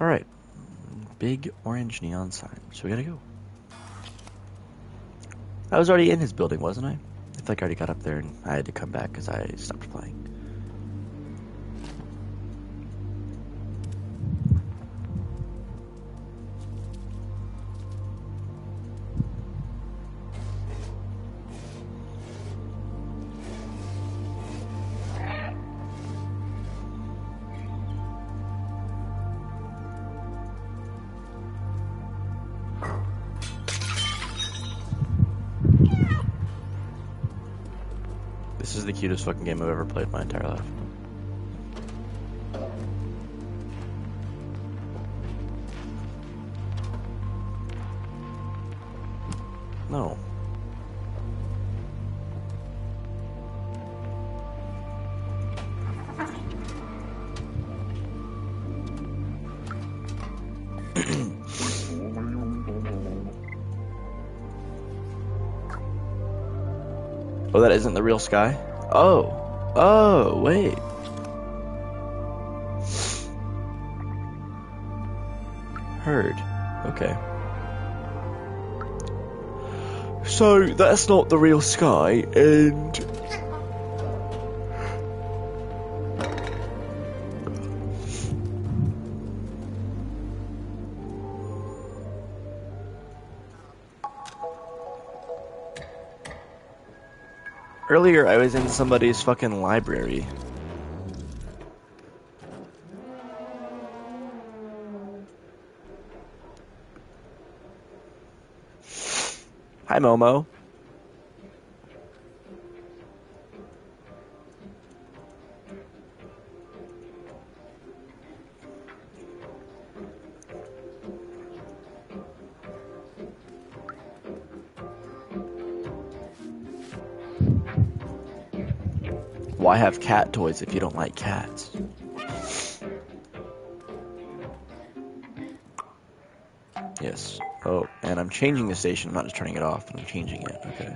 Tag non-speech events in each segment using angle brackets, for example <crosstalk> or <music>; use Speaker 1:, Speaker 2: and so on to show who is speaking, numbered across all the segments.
Speaker 1: Alright. Big orange neon sign. So we gotta go. I was already in his building, wasn't I? I feel like I already got up there and I had to come back because I stopped playing. Cutest fucking game I've ever played my entire life. No. <coughs> Oh, that isn't the real sky? Oh. Oh, wait. Heard. Okay. So, that's not the real sky, and... Earlier, I was in somebody's fucking library. Hi, Momo. Why have cat toys if you don't like cats? Yes. Oh, and I'm changing the station. I'm not just turning it off, but I'm changing it. Okay.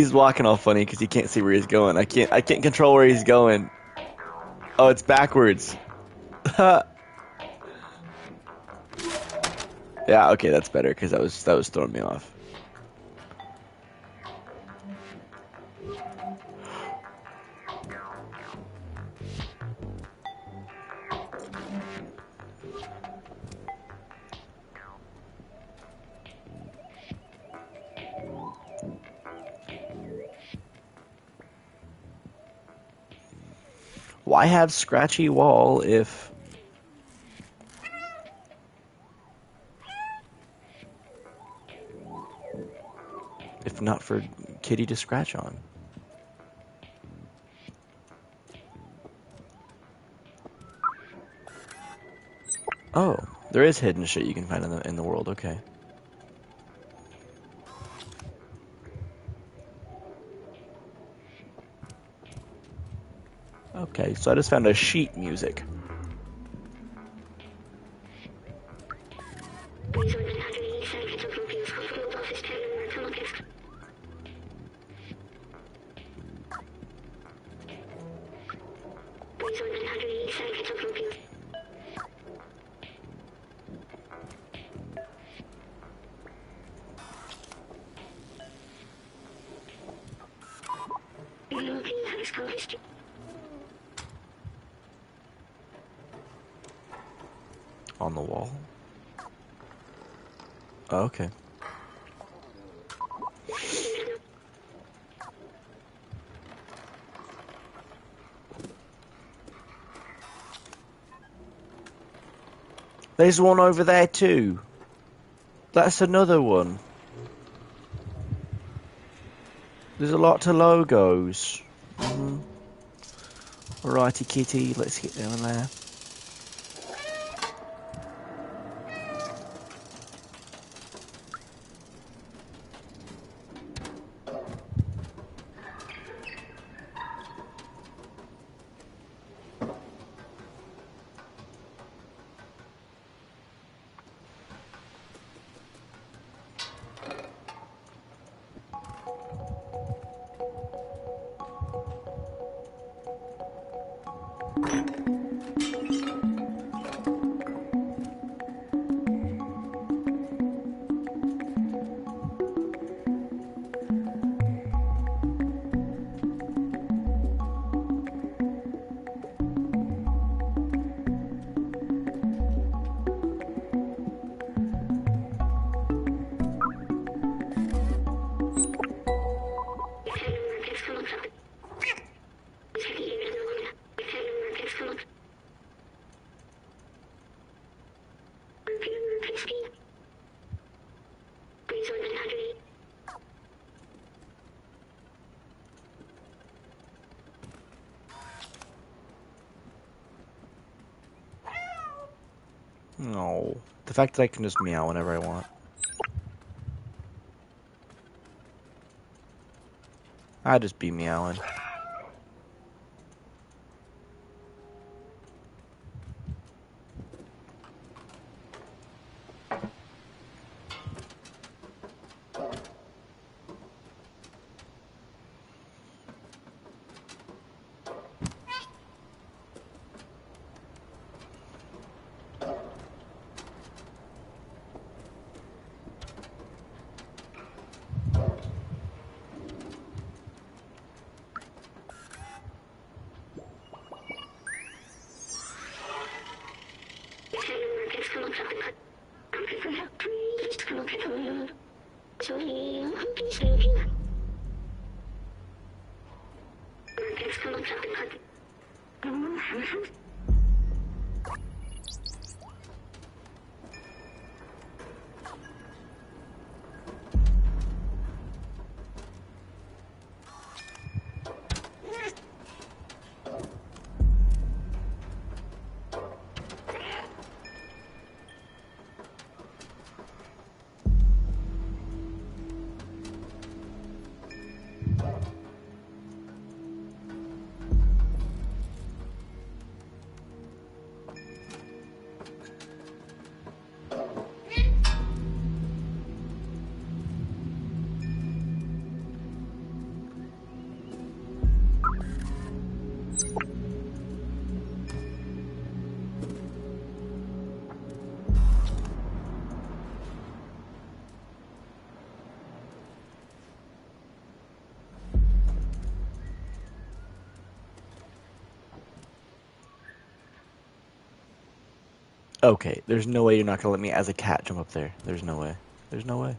Speaker 1: He's walking all funny because he can't see where he's going. I can't. I can't control where he's going. Oh, it's backwards. <laughs> yeah. Okay, that's better because that was that was throwing me off. Have scratchy wall if if not for Kitty to scratch on? Oh, there is hidden shit you can find in the in the world. Okay. Okay, so I just found a sheet music. There's one over there too. That's another one. There's a lot of logos. Mm -hmm. Alrighty, kitty, let's get down there. Fact that I can just meow whenever I want. I'd just be meowing. Okay, there's no way you're not gonna let me as a cat jump up there. There's no way. There's no way.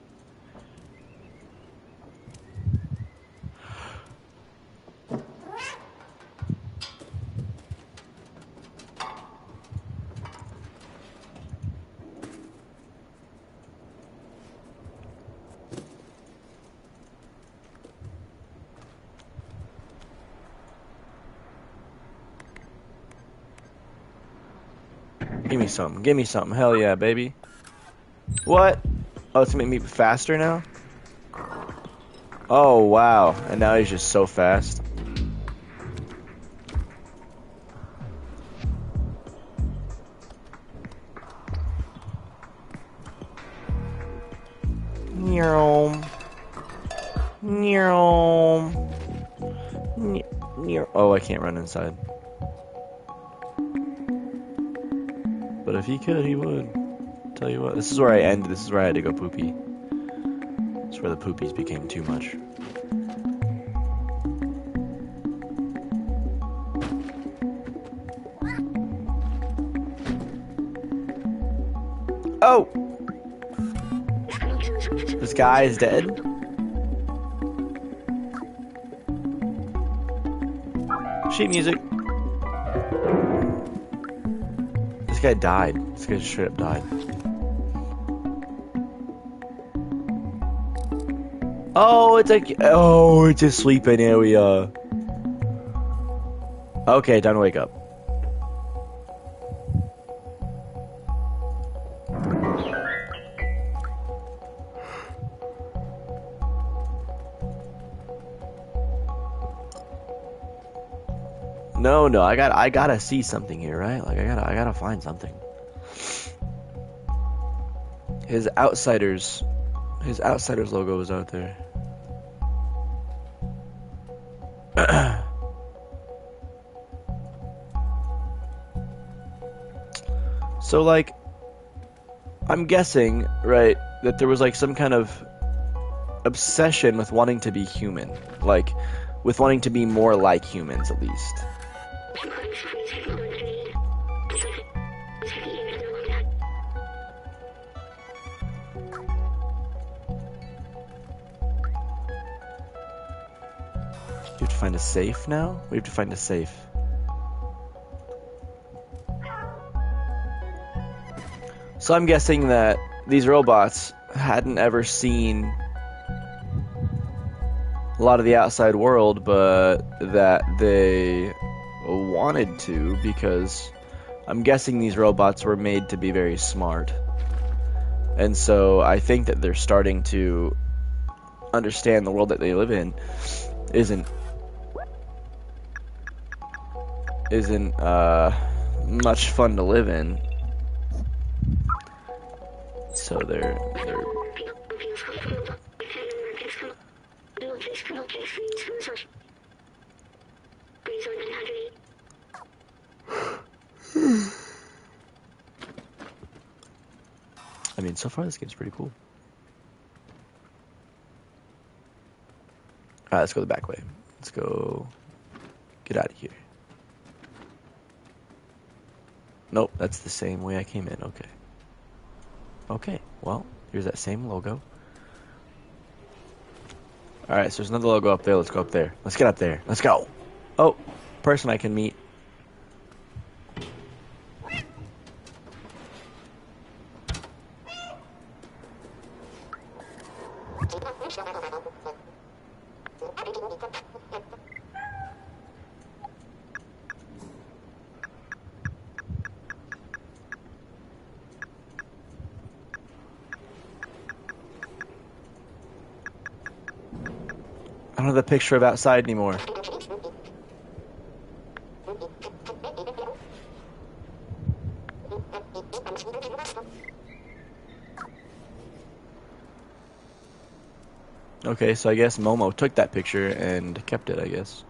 Speaker 1: Something. Give me something. Hell yeah, baby. What? Oh, it's gonna make me faster now? Oh, wow. And now he's just so fast. Neom. Neom. Oh, I can't run inside. he could, he would. Tell you what, this is where I ended. This is where I had to go poopy. This is where the poopies became too much. Oh! This guy is dead? Sheet music. Guy died. This guy straight up died. Oh, it's like, oh, it's a sleeping area. Okay, time to wake up. No, I got, I gotta see something here, right? Like, I gotta, I gotta find something. His outsiders, his outsiders logo was out there. <clears throat> so, like, I'm guessing, right, that there was like some kind of obsession with wanting to be human, like, with wanting to be more like humans at least. Safe now? We have to find a safe. So I'm guessing that these robots hadn't ever seen a lot of the outside world, but that they wanted to because I'm guessing these robots were made to be very smart. And so I think that they're starting to understand the world that they live in isn't isn't uh, much fun to live in. So they're they're <sighs> I mean, so far this game's pretty cool. Alright, let's go the back way. Let's go get out of here. Nope, that's the same way I came in. Okay. Okay, well, here's that same logo. Alright, so there's another logo up there. Let's go up there. Let's get up there. Let's go. Oh, person I can meet. Picture of outside anymore. Okay, so I guess Momo took that picture and kept it, I guess.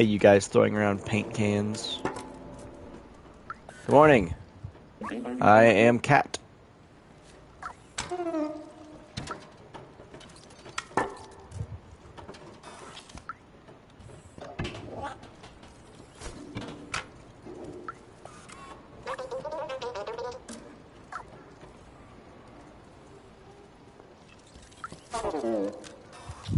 Speaker 1: Hey, you guys throwing around paint cans. Good morning. I am Cat.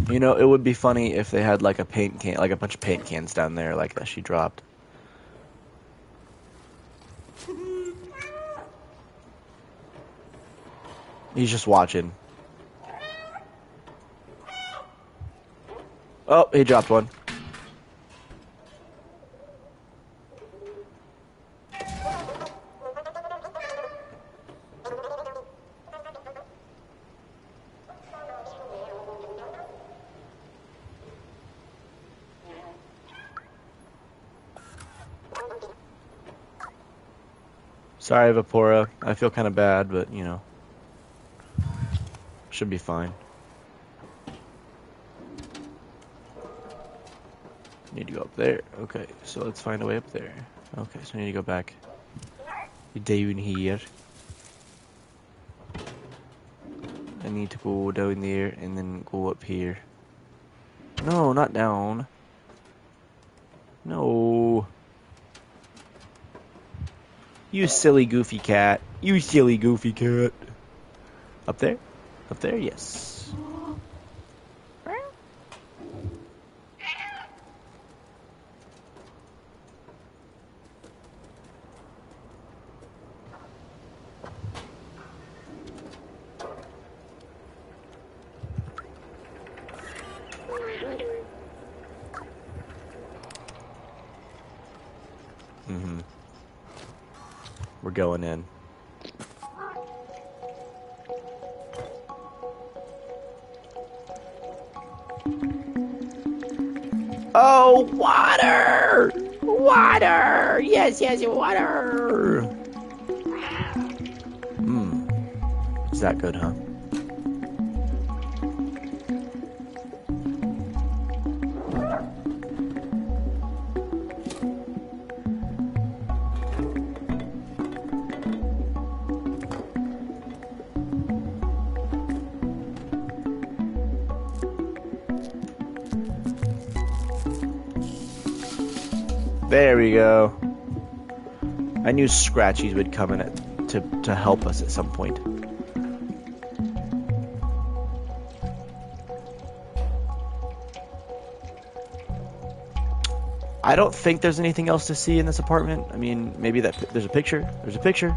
Speaker 1: You know, it would be funny if they had like a paint can, like a bunch of paint cans down there, like that she dropped. He's just watching. Oh, he dropped one. Sorry, Vapora. I feel kind of bad, but you know, should be fine. Need to go up there. Okay, so let's find a way up there. Okay, so I need to go back down here. I need to go down there and then go up here. No, not down. No. You silly goofy cat. You silly goofy cat. Up there? Up there? Yes. Scratchies would come in to, to help us at some point. I don't think there's anything else to see in this apartment. I mean, maybe that there's a picture. There's a picture.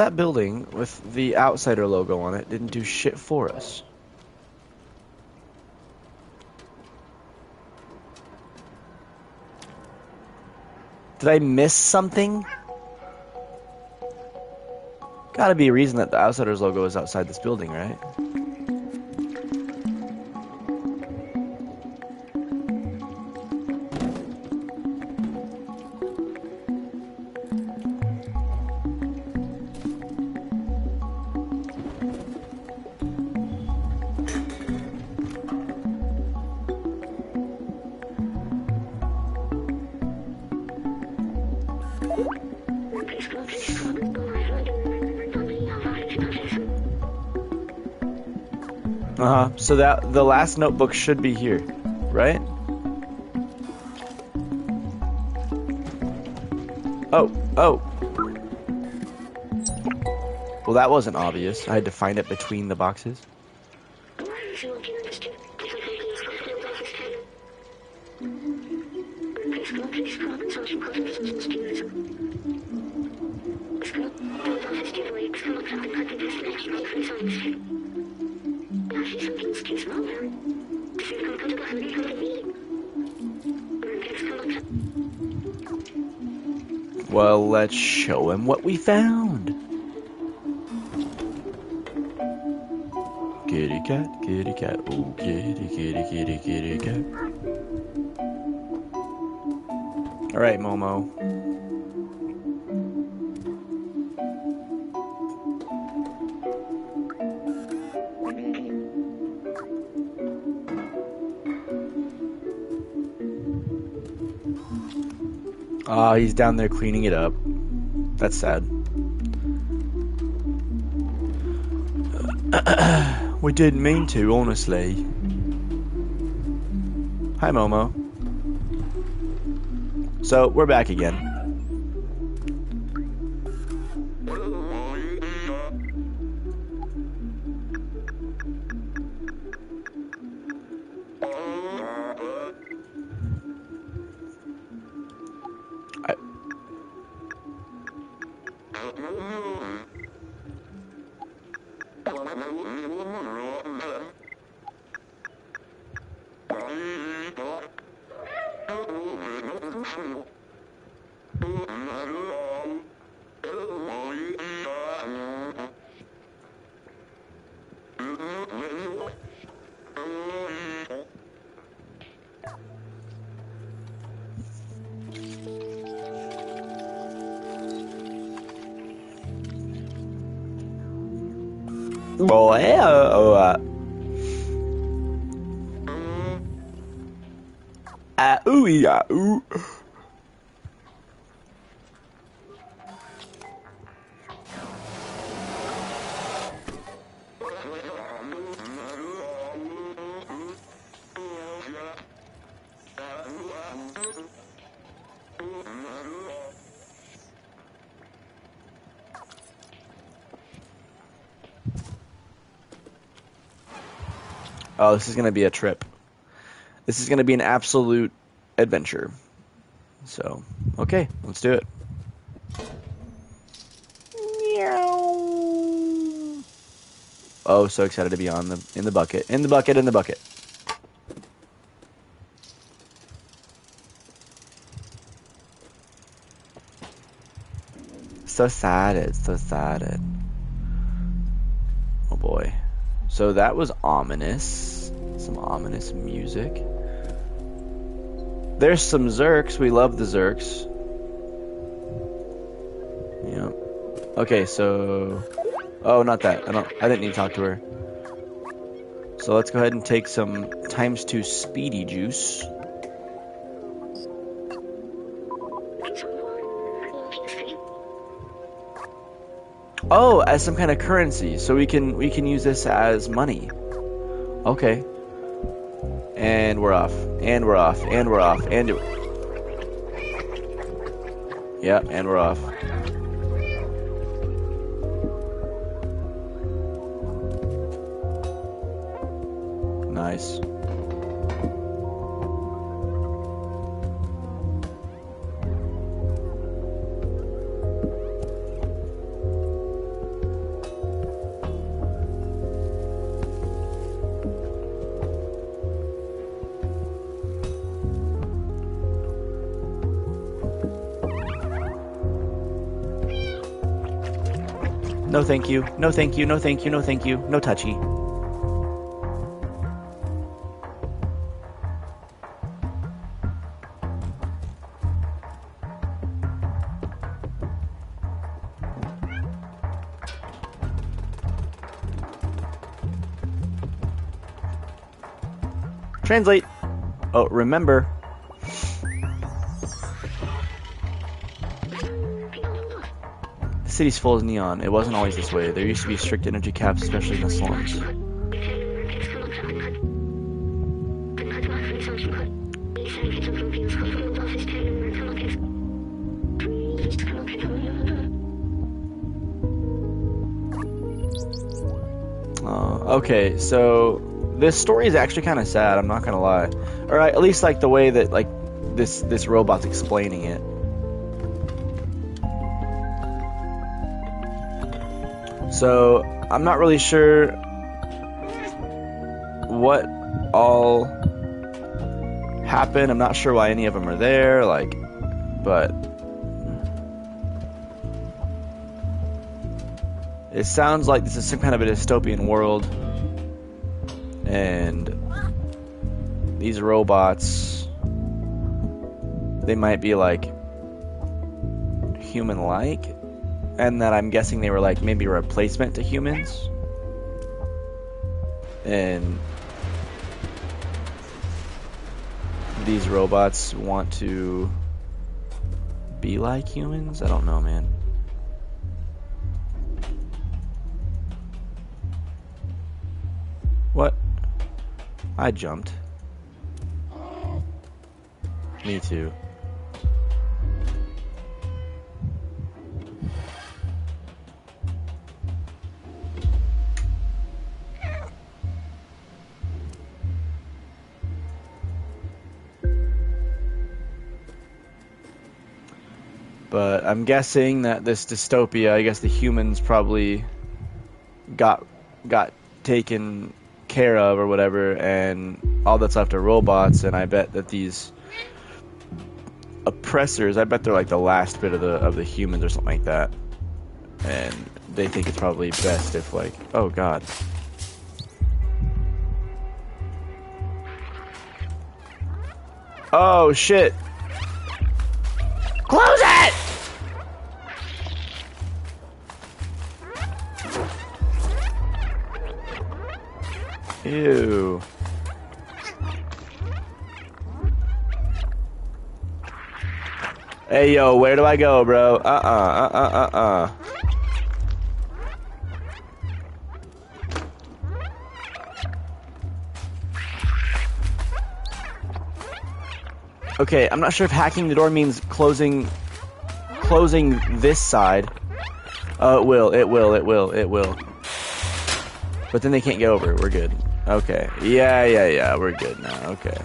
Speaker 1: That building with the outsider logo on it didn't do shit for us. Did I miss something? Gotta be a reason that the Outsiders logo is outside this building, right? So that the last notebook should be here, right? Oh, oh. Well, that wasn't obvious. I had to find it between the boxes. Well, let's show him what we found. Kitty cat, kitty cat, oh kitty, kitty, kitty, kitty cat. All right, Momo. He's down there cleaning it up. That's sad. <clears throat> we didn't mean to, honestly. Hi, Momo. So, we're back again. Oh, this is going to be a trip. This is going to be an absolute adventure. So, okay, let's do it. Meow Oh, so excited to be on the in the bucket, in the bucket, in the bucket. So sad, so sad. It. Oh boy. So that was ominous. Some ominous music. There's some Zurks. We love the Zurks. Yeah. Okay, so Oh, not that. I don't I didn't need to talk to her. So let's go ahead and take some times 2 speedy juice. Oh, as some kind of currency, so we can we can use this as money. Okay. And we're off. And we're off. And we're off. And. Yep, and we're off. Thank you. No thank you. No thank you. No thank you. No touchy. Translate. Oh, remember. The city's full of neon. It wasn't always this way. There used to be strict energy caps, especially in the slums. Uh, okay, so this story is actually kind of sad. I'm not gonna lie, or at least like the way that like this this robot's explaining it. So I'm not really sure what all happened. I'm not sure why any of them are there. Like, but it sounds like this is some kind of a dystopian world and these robots they might be like human like and that I'm guessing they were like maybe a replacement to humans and these robots want to be like humans I don't know man what I jumped. Me too. I'm guessing that this dystopia, I guess the humans probably got got taken care of or whatever, and all that's left are robots. And I bet that these oppressors, I bet they're like the last bit of the of the humans or something like that. And they think it's probably best if like, oh god. Oh shit. Close it! Ew. Hey yo, where do I go, bro? Uh uh uh uh uh uh. Okay, I'm not sure if hacking the door means closing closing this side. Oh, it will, it will, it will, it will. But then they can't get over it. We're good. Okay. Yeah, yeah, yeah. We're good now. Okay.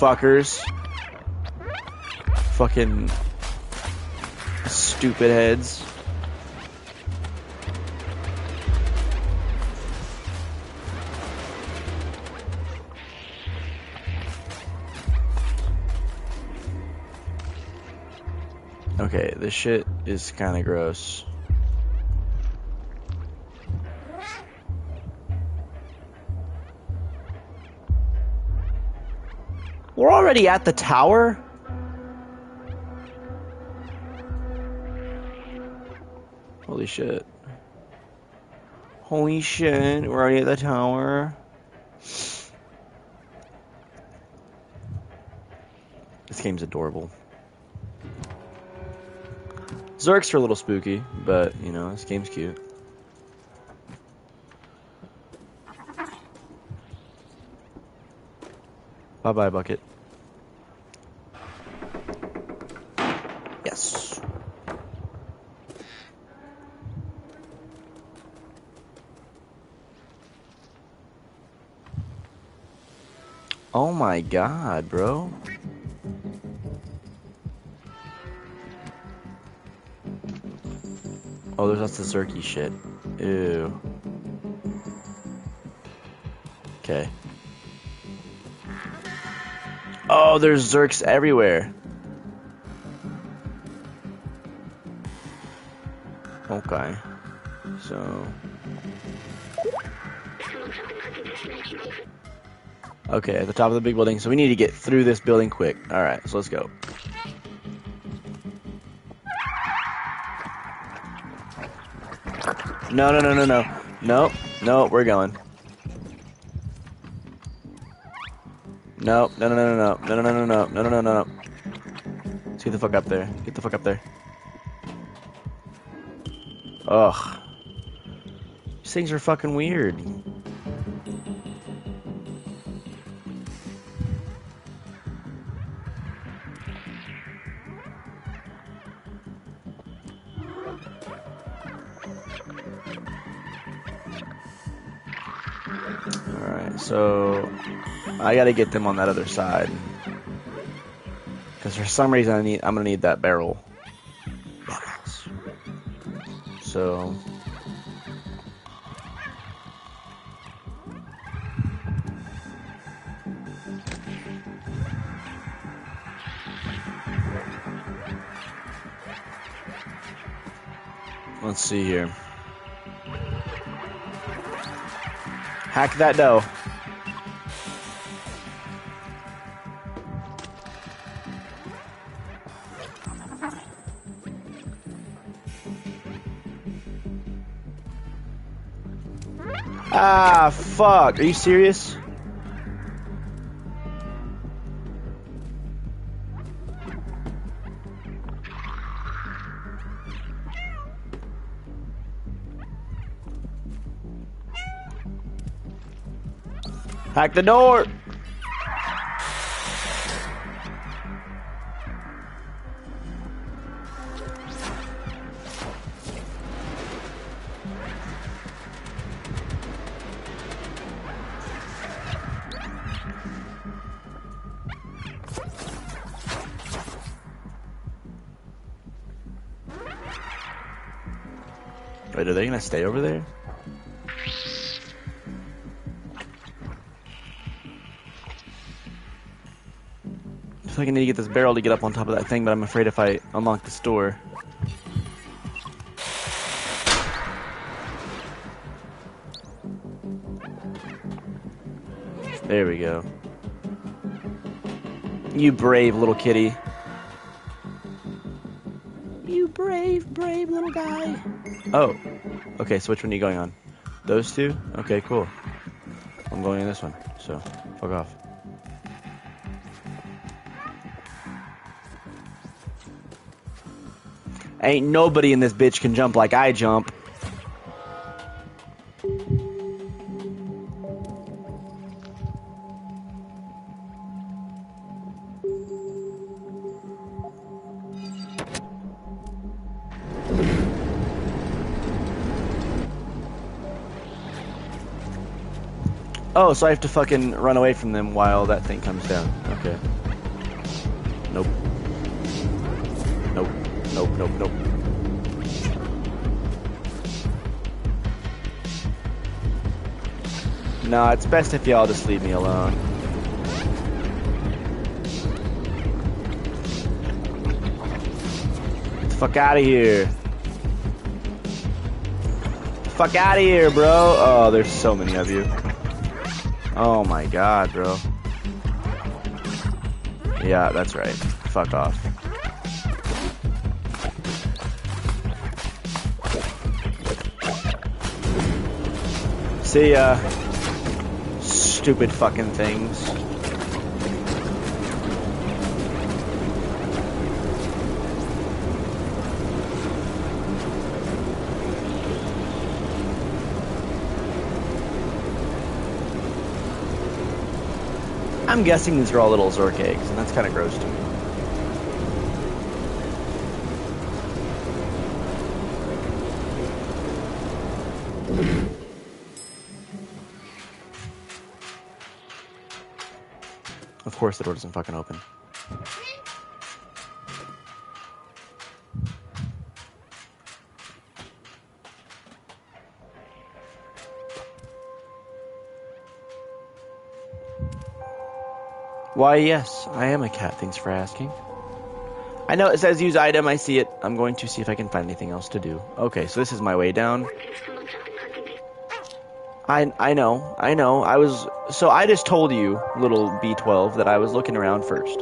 Speaker 1: Fuckers. Fucking stupid heads. Okay, this shit is kind of gross. We're already at the tower? Holy shit. Holy shit, we're already at the tower. This game's adorable. Zurks are a little spooky, but, you know, this game's cute. Bye-bye, Bucket. Yes. Oh my god, bro. Oh, there's lots of Zerky shit. Ew. Okay. Oh, there's Zurks everywhere. Okay. So. Okay, at the top of the big building. So we need to get through this building quick. Alright, so let's go. No, no, no, no, no. No, no, we're going. No, no, no, no, no, no, no, no, no, no, no, no, no, no, no. Let's get the fuck up there. Get the fuck up there. Ugh. These things are fucking weird. I gotta get them on that other side. Because for some reason I need I'm gonna need that barrel. So Let's see here. Hack that dough. Fuck. Are you serious? Hack the door! Stay over there? I feel like I need to get this barrel to get up on top of that thing, but I'm afraid if I unlock this door. There we go. You brave little kitty. You brave, brave little guy. Oh. Okay, so which one are you going on? Those two? Okay, cool. I'm going in this one, so fuck off. Ain't nobody in this bitch can jump like I jump. Oh, so I have to fucking run away from them while that thing comes down. Okay. Nope. Nope. Nope, nope, nope. No, it's best if y'all just leave me alone. Get the fuck out of here. Fuck out of here, bro. Oh, there's so many of you. Oh my god, bro. Yeah, that's right. Fuck off. See ya. Stupid fucking things. I'm guessing these are all little Zurk eggs, and that's kind of gross to me. Of course the door doesn't fucking open. Why, yes, I am a cat. Thanks for asking. I know it says use item. I see it. I'm going to see if I can find anything else to do. Okay, so this is my way down. I I know. I know. I was so I just told you, little B12, that I was looking around first.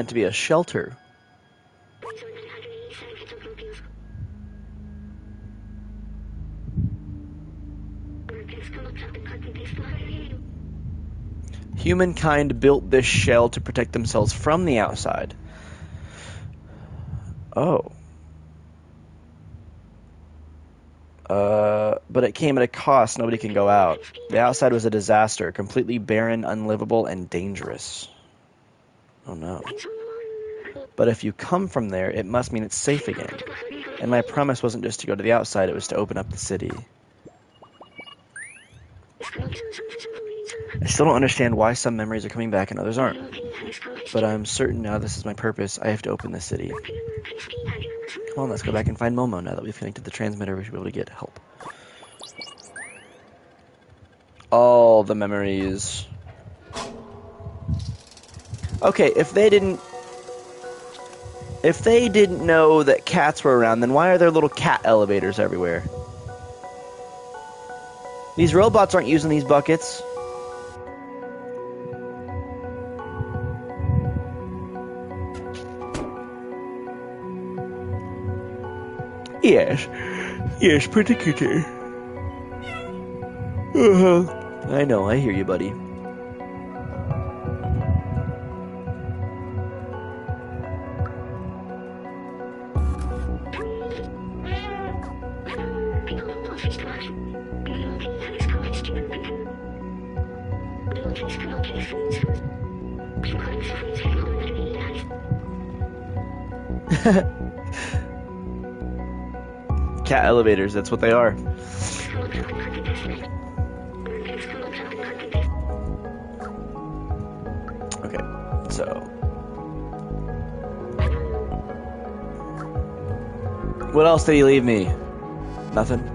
Speaker 1: Meant to be a shelter. Humankind built this shell to protect themselves from the outside. Oh. Uh, but it came at a cost. Nobody can go out. The outside was a disaster, completely barren, unlivable, and dangerous. Oh no. But if you come from there, it must mean it's safe again. And my promise wasn't just to go to the outside, it was to open up the city. I still don't understand why some memories are coming back and others aren't. But I'm certain now this is my purpose. I have to open the city. Come on, let's go back and find Momo now that we've connected the transmitter. We should be able to get help. All the memories. Okay, if they didn't if they didn't know that cats were around, then why are there little cat elevators everywhere? These robots aren't using these buckets. Yes. Yes, pretty kitty. Uh-huh. I know, I hear you, buddy. Cat elevators. That's what they are. Okay, so. What else did he leave me? Nothing?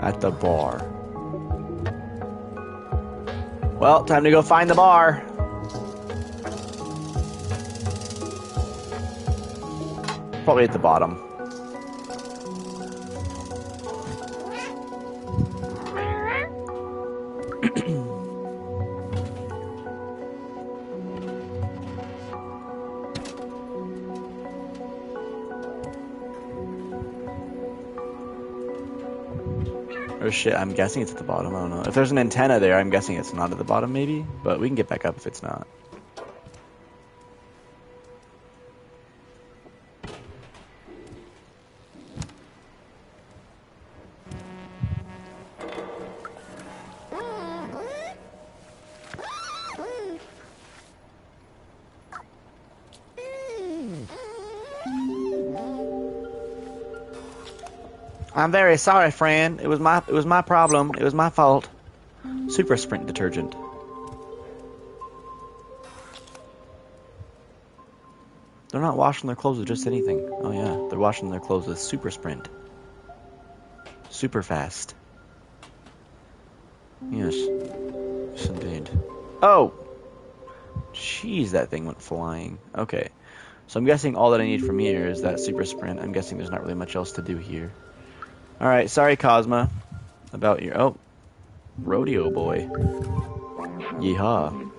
Speaker 1: At the bar. Well, time to go find the bar. Probably at the bottom. Shit, I'm guessing it's at the bottom. I don't know. If there's an antenna there, I'm guessing it's not at the bottom, maybe. But we can get back up if it's not. I'm sorry, friend. It was my it was my problem. It was my fault. Super Sprint detergent. They're not washing their clothes with just anything. Oh yeah, they're washing their clothes with Super Sprint. Super fast. Yes. Yes, indeed. Oh! Jeez, that thing went flying. Okay. So I'm guessing all that I need from here is that Super Sprint. I'm guessing there's not really much else to do here. Alright, sorry Cosma. About your... Oh. Rodeo boy. Yeehaw.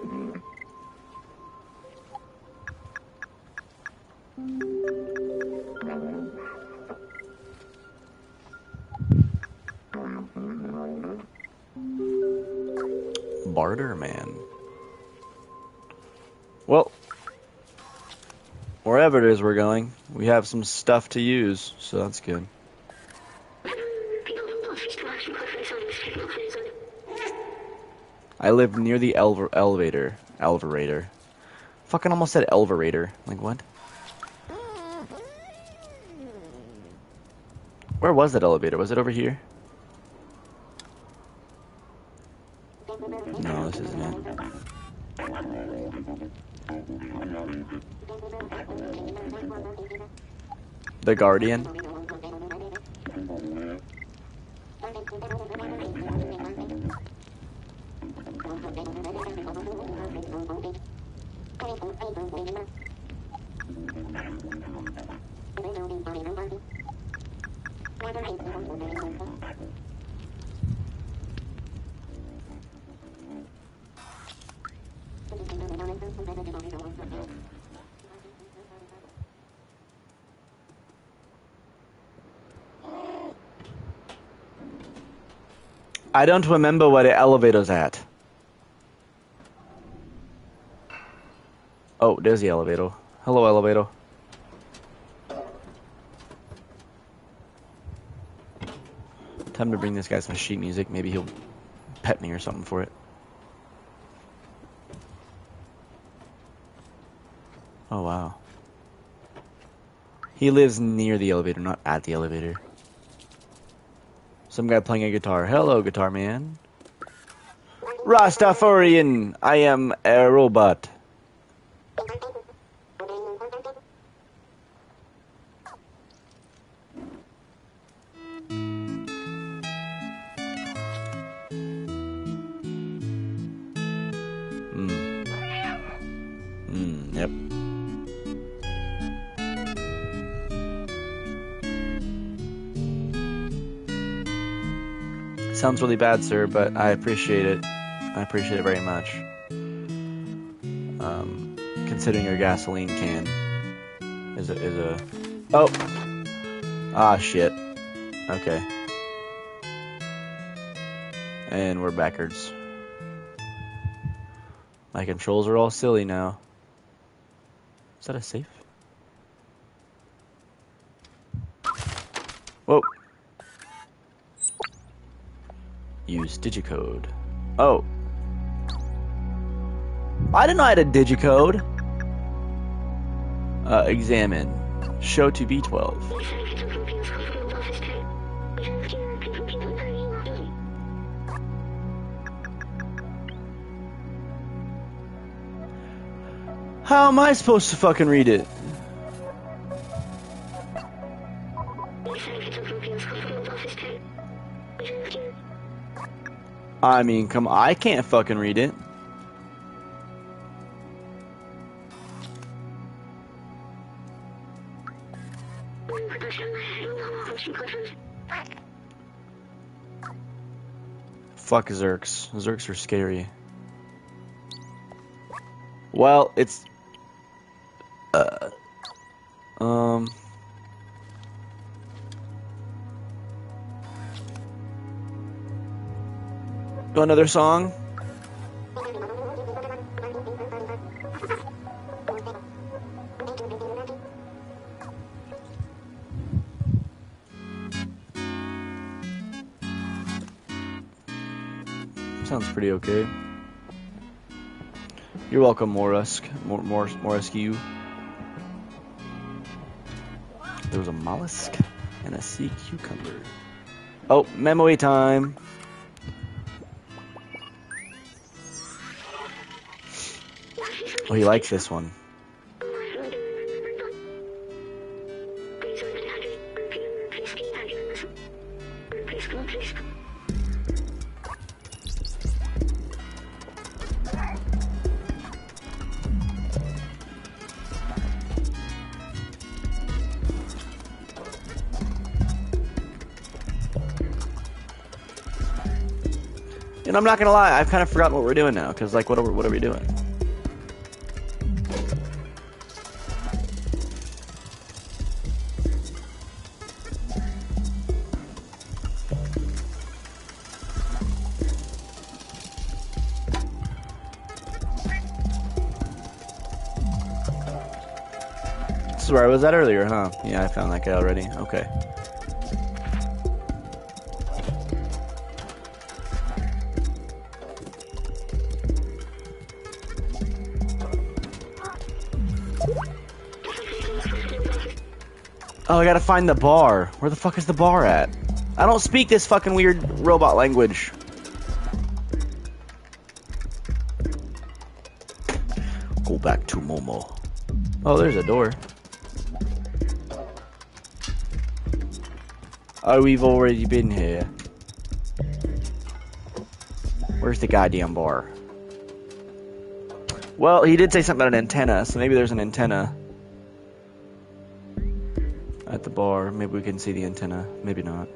Speaker 1: Barter man. Well, wherever it is we're going, we have some stuff to use, so that's good. I live near the elev elevator. Elevator. Fucking almost said elevator. Like what? Where was that elevator? Was it over here? No, this isn't it. The Guardian? I don't remember where the elevator's at. Oh, there's the elevator. Hello, elevator. Time to bring this guy some sheet music. Maybe he'll pet me or something for it. Oh, wow. He lives near the elevator, not at the elevator. Some guy playing a guitar. Hello, guitar man. Rastafarian, I am a robot. Sounds really bad, sir, but I appreciate it. I appreciate it very much. Um, considering your gasoline can is a is a oh ah shit. Okay, and we're backwards. My controls are all silly now. Is that a safe? Whoa. Use digicode. Oh. I didn't know I had a digicode. Uh, examine. Show to B12. How am I supposed to fucking read it? I mean, come on, I can't fucking read it. Fuck Zurks. Zurks are scary. Well, it's Go another song. Sounds pretty okay. You're welcome, Morusque. Mor Mor Morescue. There was a mollusk and a sea cucumber. Oh, memory time. Oh, he likes this one. And I'm not gonna lie, I've kind of forgotten what we're doing now, because like, what are what are we doing? Where I was at earlier, huh? Yeah, I found that guy already. Okay. Oh, I gotta find the bar. Where the fuck is the bar at? I don't speak this fucking weird robot language. Go back to Momo. Oh, there's a door. Oh, we've already been here. Where's the goddamn bar? Well, he did say something about an antenna, so maybe there's an antenna at the bar. Maybe we can see the antenna. Maybe not.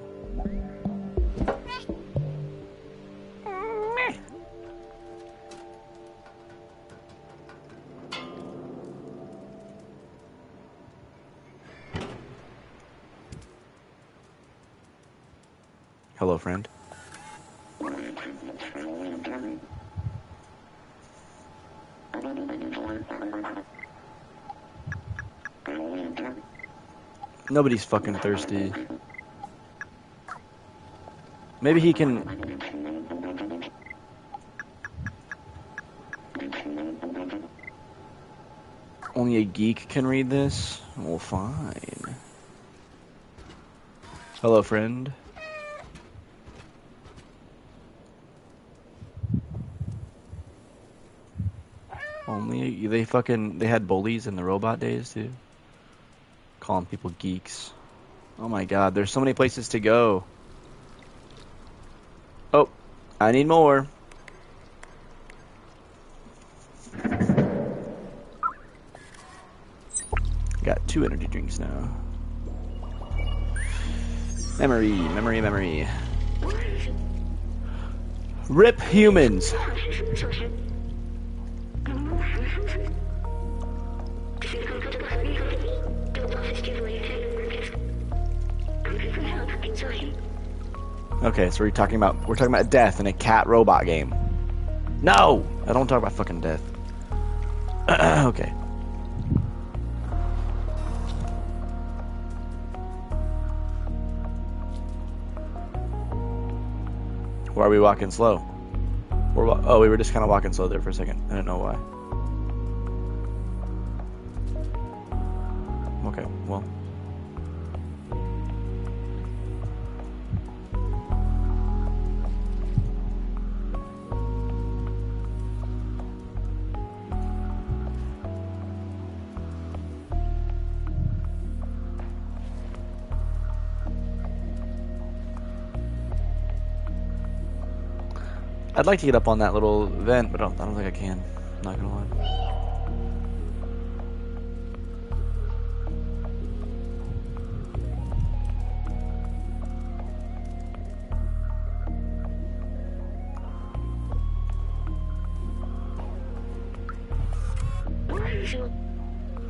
Speaker 1: Nobody's fucking thirsty. Maybe he can. Only a geek can read this? Well, fine. Hello, friend. Only they fucking they had bullies in the robot days too. Calling people geeks. Oh my god, there's so many places to go. Oh, I need more. Got two energy drinks now. Memory, memory, memory. Rip humans. Okay, so we're talking about we're talking about death in a cat robot game. No! I don't talk about fucking death. <clears throat> okay. Why are we walking slow? We're oh, we were just kind of walking slow there for a second. I don't know why. Okay, well. I'd like to get up on that little vent, but I don't, I don't think I can. Not gonna lie.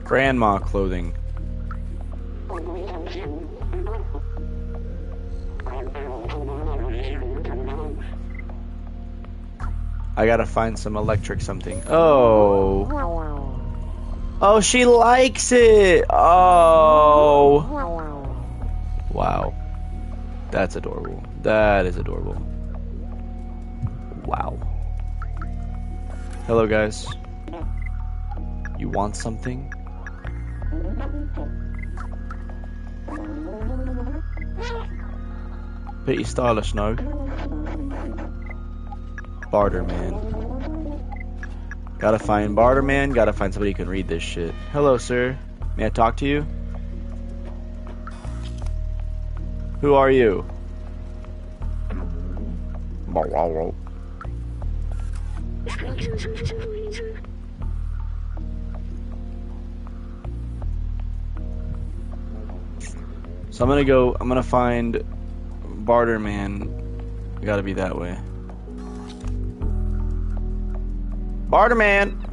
Speaker 1: Grandma clothing. I gotta find some electric something. Oh. Oh, she likes it. Oh. Wow. That's adorable. That is adorable. Wow. Hello, guys. You want something? Pretty stylish, no? Barterman. Gotta find Barterman, gotta find somebody who can read this shit. Hello, sir. May I talk to you? Who are you? So I'm gonna go, I'm gonna find Barterman. Gotta be that way. Barterman!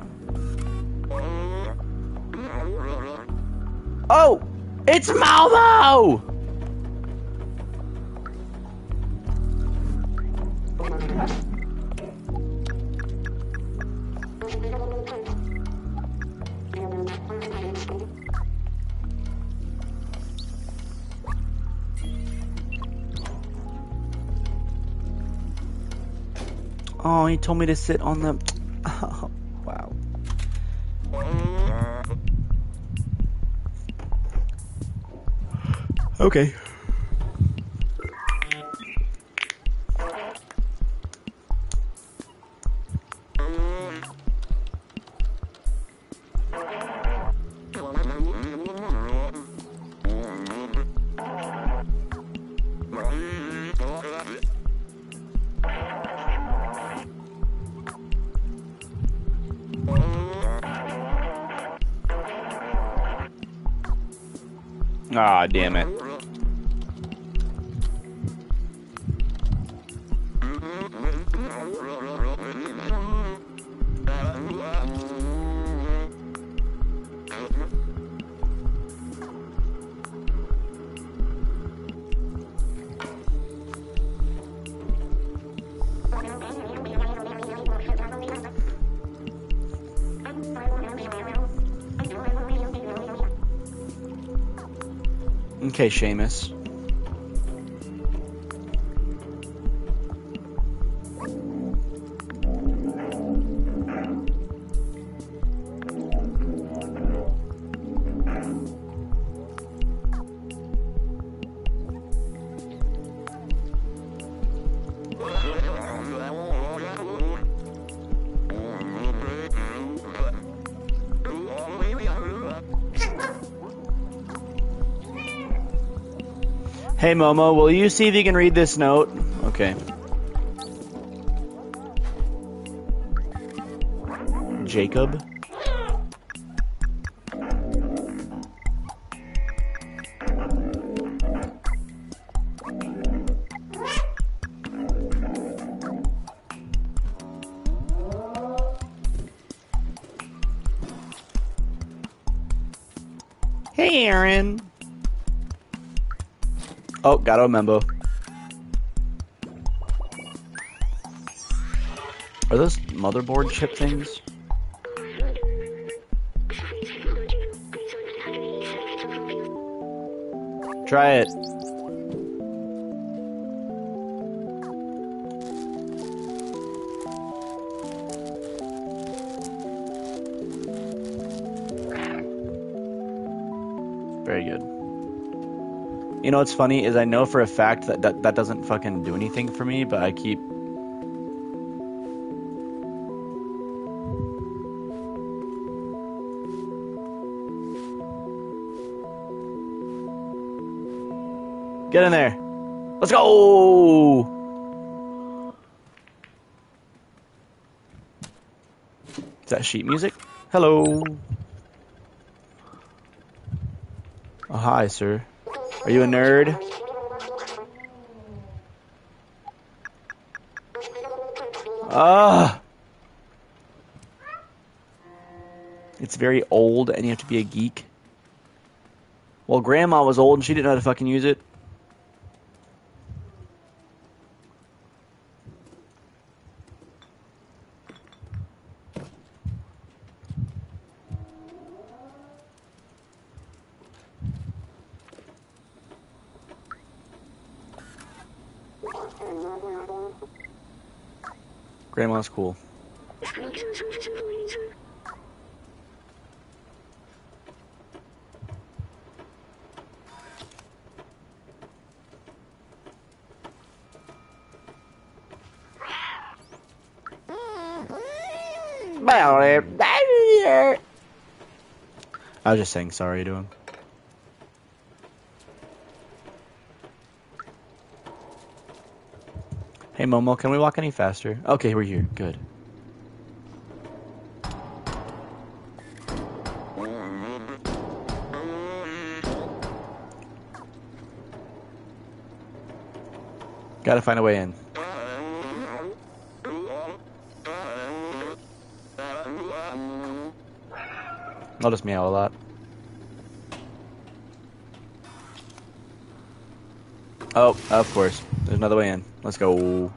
Speaker 1: Oh! It's Malmo! Oh, he told me to sit on the. Oh, <laughs> wow. Okay. Okay, Seamus. Hey Momo, will you see if you can read this note? Okay. Jacob? Gotta remember. Are those motherboard chip things? Try it. You know what's funny is I know for a fact that that, that doesn't fucking do anything for me, but I keep Get in there. Let's go. Is that sheet music? Hello. Oh, hi, sir. Are you a nerd? Ah. It's very old and you have to be a geek. Well, grandma was old and she didn't know how to fucking use it. Grandma's cool. I was just saying sorry to him. Hey Momo, can we walk any faster? Okay, we're here. Good. Gotta find a way in. I'll just meow a lot. Oh, of course. There's another way in. Let's go.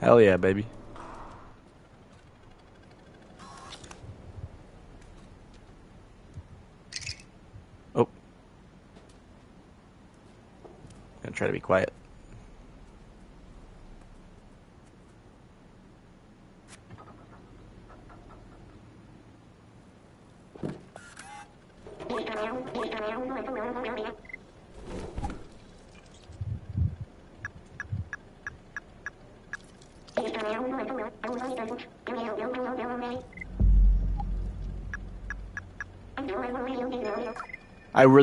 Speaker 1: Hell yeah, baby. Oh. Gonna try to be quiet.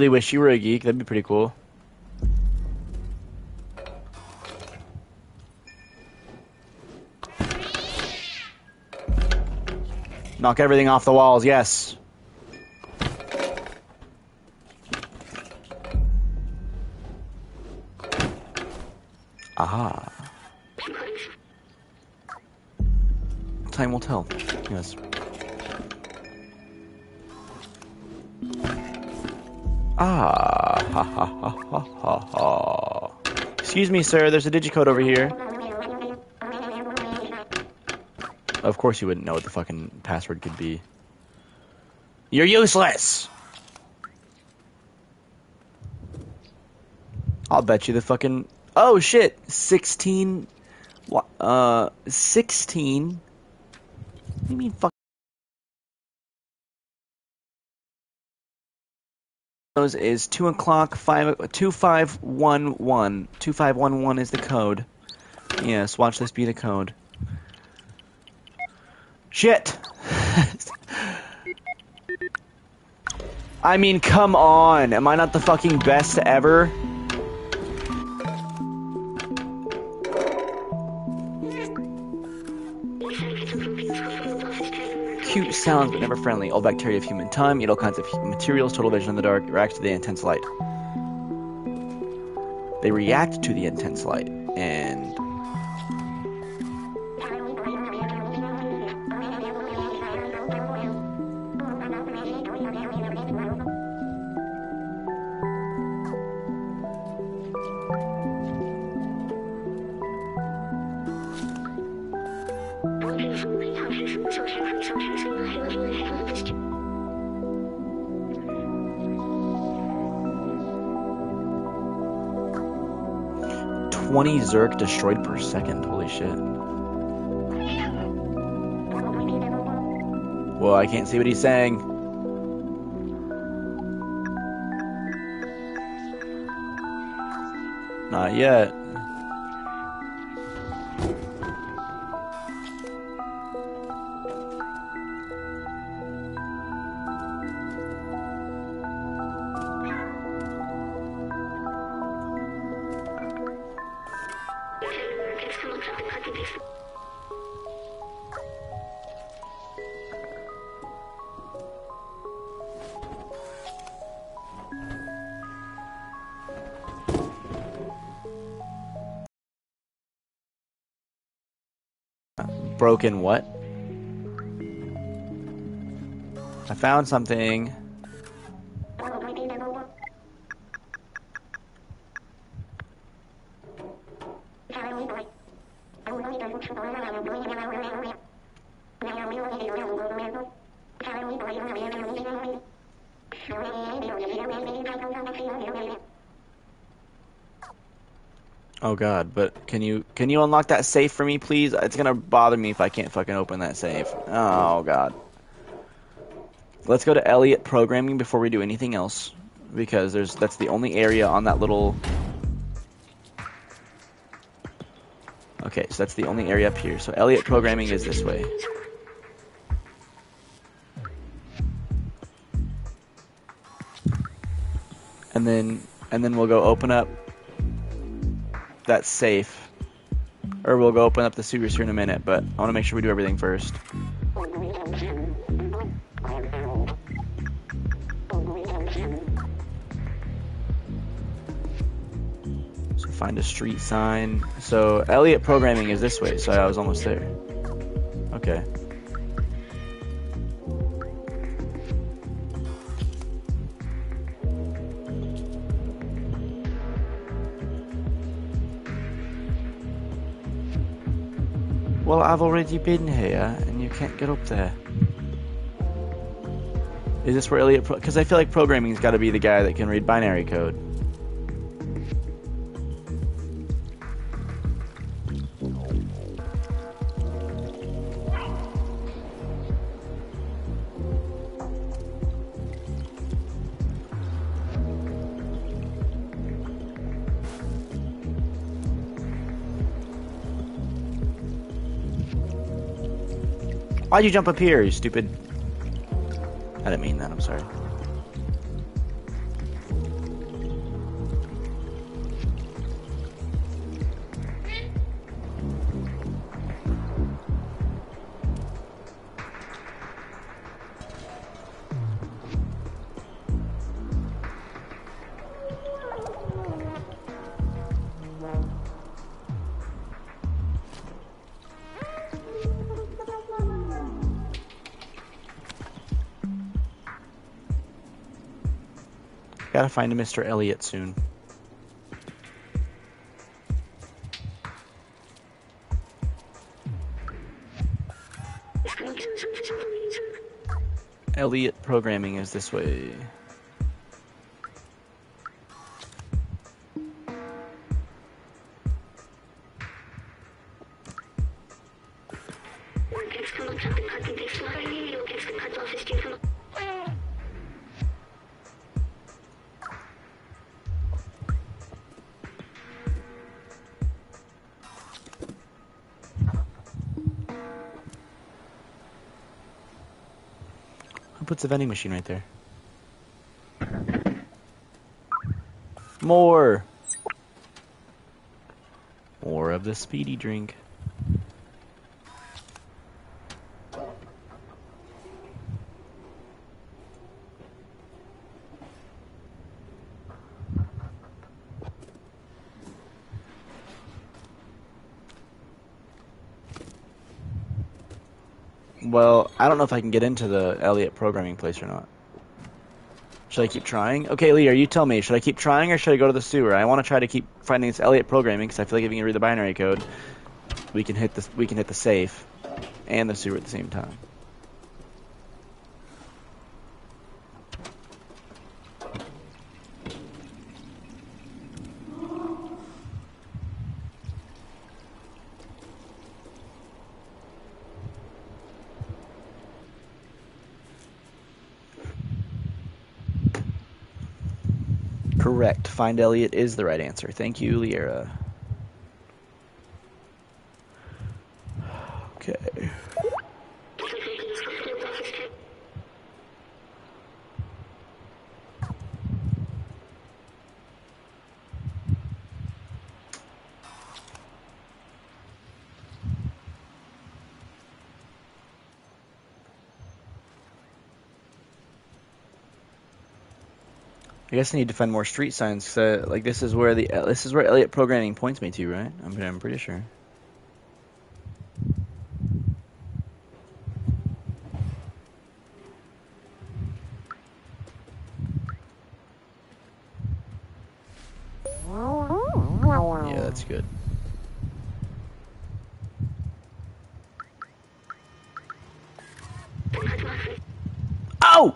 Speaker 1: Really wish you were a geek. That'd be pretty cool. Knock everything off the walls, yes. Aha. Time will tell. Yes. Ah, ha ha ha ha ha ha. Excuse me, sir, there's a digicode over here. Of course you wouldn't know what the fucking password could be. You're useless! I'll bet you the fucking... Oh, shit! 16... What? Uh, 16... What do you mean fuck? is two o'clock five two five one one two five one one is the code. Yes, watch this be the code. Shit. <laughs> I mean, come on. Am I not the fucking best ever? Cute sounds, but never friendly. All bacteria of human time, eat all kinds of materials, total vision in the dark, react to the intense light. They react to the intense light, Zurk destroyed per second. Holy shit. Well, I can't see what he's saying. Not yet. Broken what? I found something. But can you can you unlock that safe for me, please? It's gonna bother me if I can't fucking open that safe. Oh god. Let's go to Elliot programming before we do anything else, because there's that's the only area on that little. Okay, so that's the only area up here. So Elliot programming is this way. And then and then we'll go open up that safe. Or we'll go open up the sewers here in a minute, but I want to make sure we do everything first. So find a street sign. So Elliot programming is this way, so I was almost there. I've already been here, and you can't get up there. Is this where Elliot? Because I feel like programming's got to be the guy that can read binary code. Why'd you jump up here, you stupid? I didn't mean that, I'm sorry. Gotta find Mr. Elliot soon. Elliot programming is this way. The vending machine right there? More! More of the speedy drink. Well, I don't know if I can get into the Elliot programming place or not. Should I keep trying? Okay, Lee, you tell me. Should I keep trying or should I go to the sewer? I want to try to keep finding this Elliot programming because I feel like if you can read the binary code, we can hit the we can hit the safe and the sewer at the same time. Correct. Find Elliot is the right answer. Thank you, Liera. Okay. I guess I need to find more street signs. Uh, like this is where the this is where Elliot programming points me to, right? I'm I'm pretty sure. Yeah, that's good. Oh!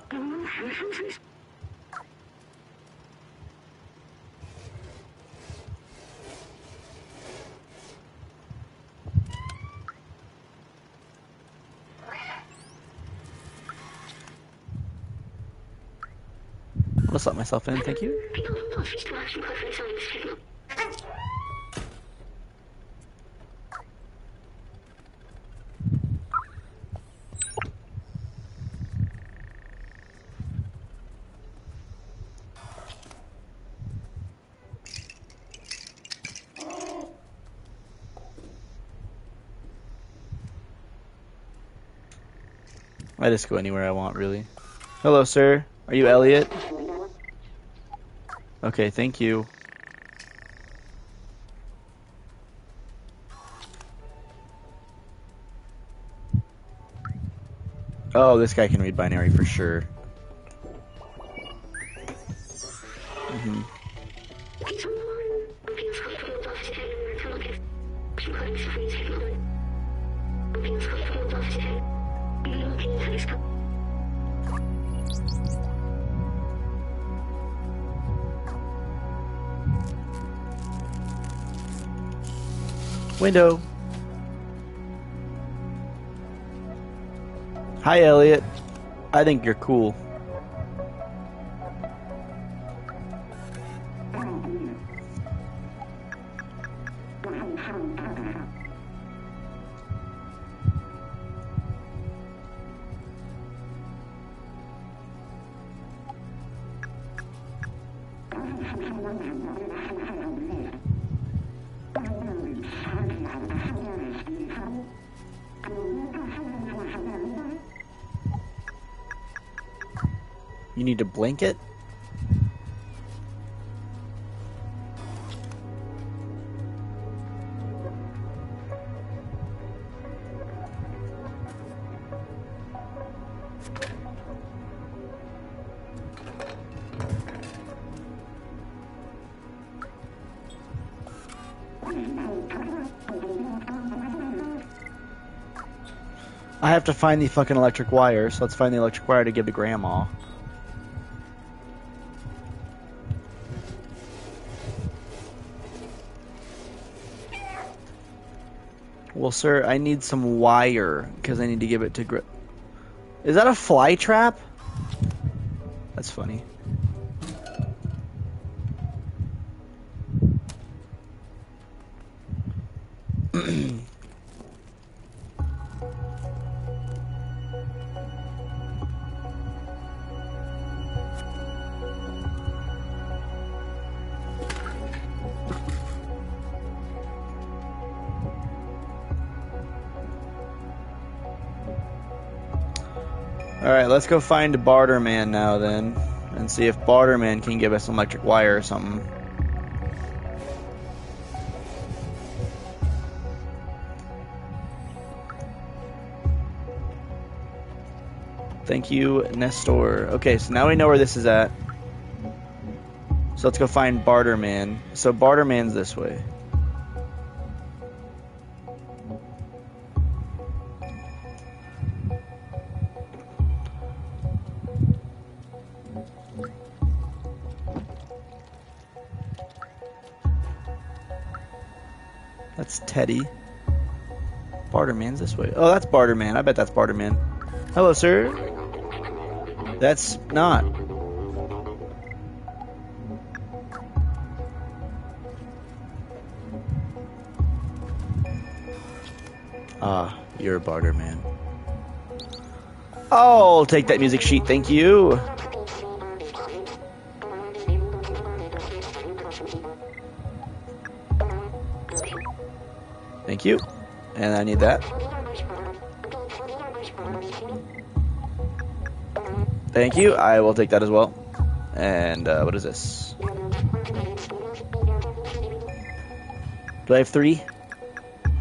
Speaker 1: Let's let myself in, thank you. I just go anywhere I want, really. Hello, sir. Are you Elliot? Okay, thank you. Oh, this guy can read binary for sure. Window. Hi, Elliot. I think you're cool. Blanket? I have to find the fucking electric wire, so let's find the electric wire to give to Grandma. Well, sir, I need some wire because I need to give it to Gr. Is that a fly trap? Let's go find Barterman now then. And see if Barterman can give us an electric wire or something. Thank you, Nestor. Okay, so now we know where this is at. So let's go find Barterman. So Barterman's this way. Daddy. Barterman's this way. Oh, that's Barterman. I bet that's Barterman. Hello, sir. That's not. Ah, you're a Barterman. I'll take that music sheet, thank you. You. And I need that. Thank you. I will take that as well. And uh, what is this? Do I have three?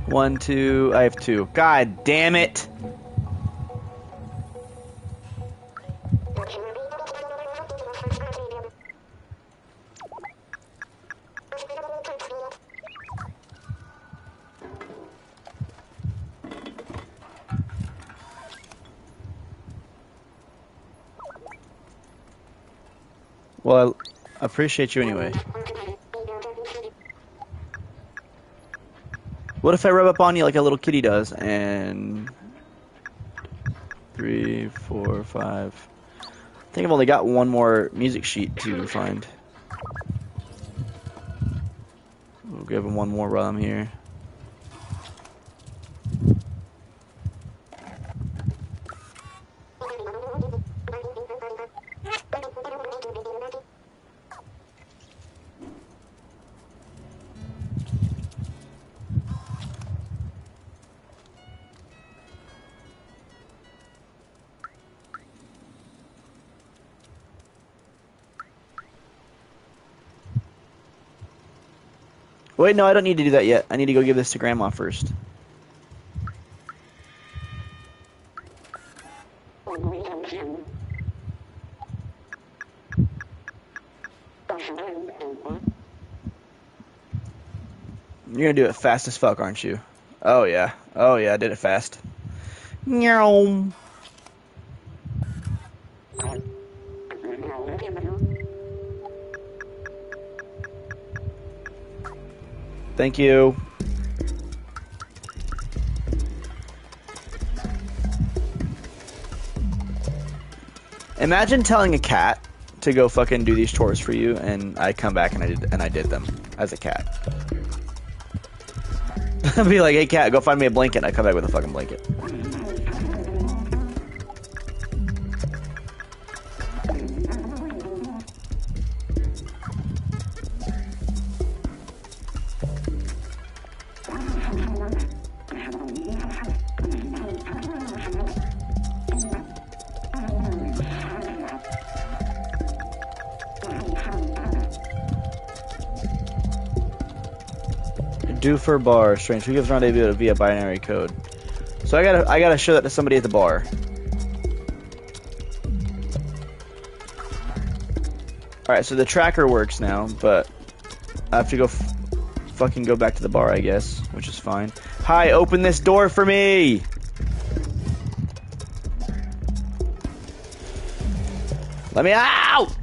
Speaker 1: One, two. I have two. God damn it! Appreciate you anyway. What if I rub up on you like a little kitty does and three, four, five. I think I've only got one more music sheet to find. We'll give him one more while I'm here. Wait, no, I don't need to do that yet. I need to go give this to Grandma first. You're gonna do it fast as fuck, aren't you? Oh yeah. Oh yeah, I did it fast. Meow. Thank you. Imagine telling a cat to go fucking do these chores for you, and I come back and I did and I did them as a cat. <laughs> I'd be like, "Hey cat, go find me a blanket." And I come back with a fucking blanket. For bar, strange. Who gives rendezvous via binary code? So I gotta, I gotta show that to somebody at the bar. All right, so the tracker works now, but I have to go, fucking go back to the bar, I guess, which is fine. Hi, open this door for me. Let me out!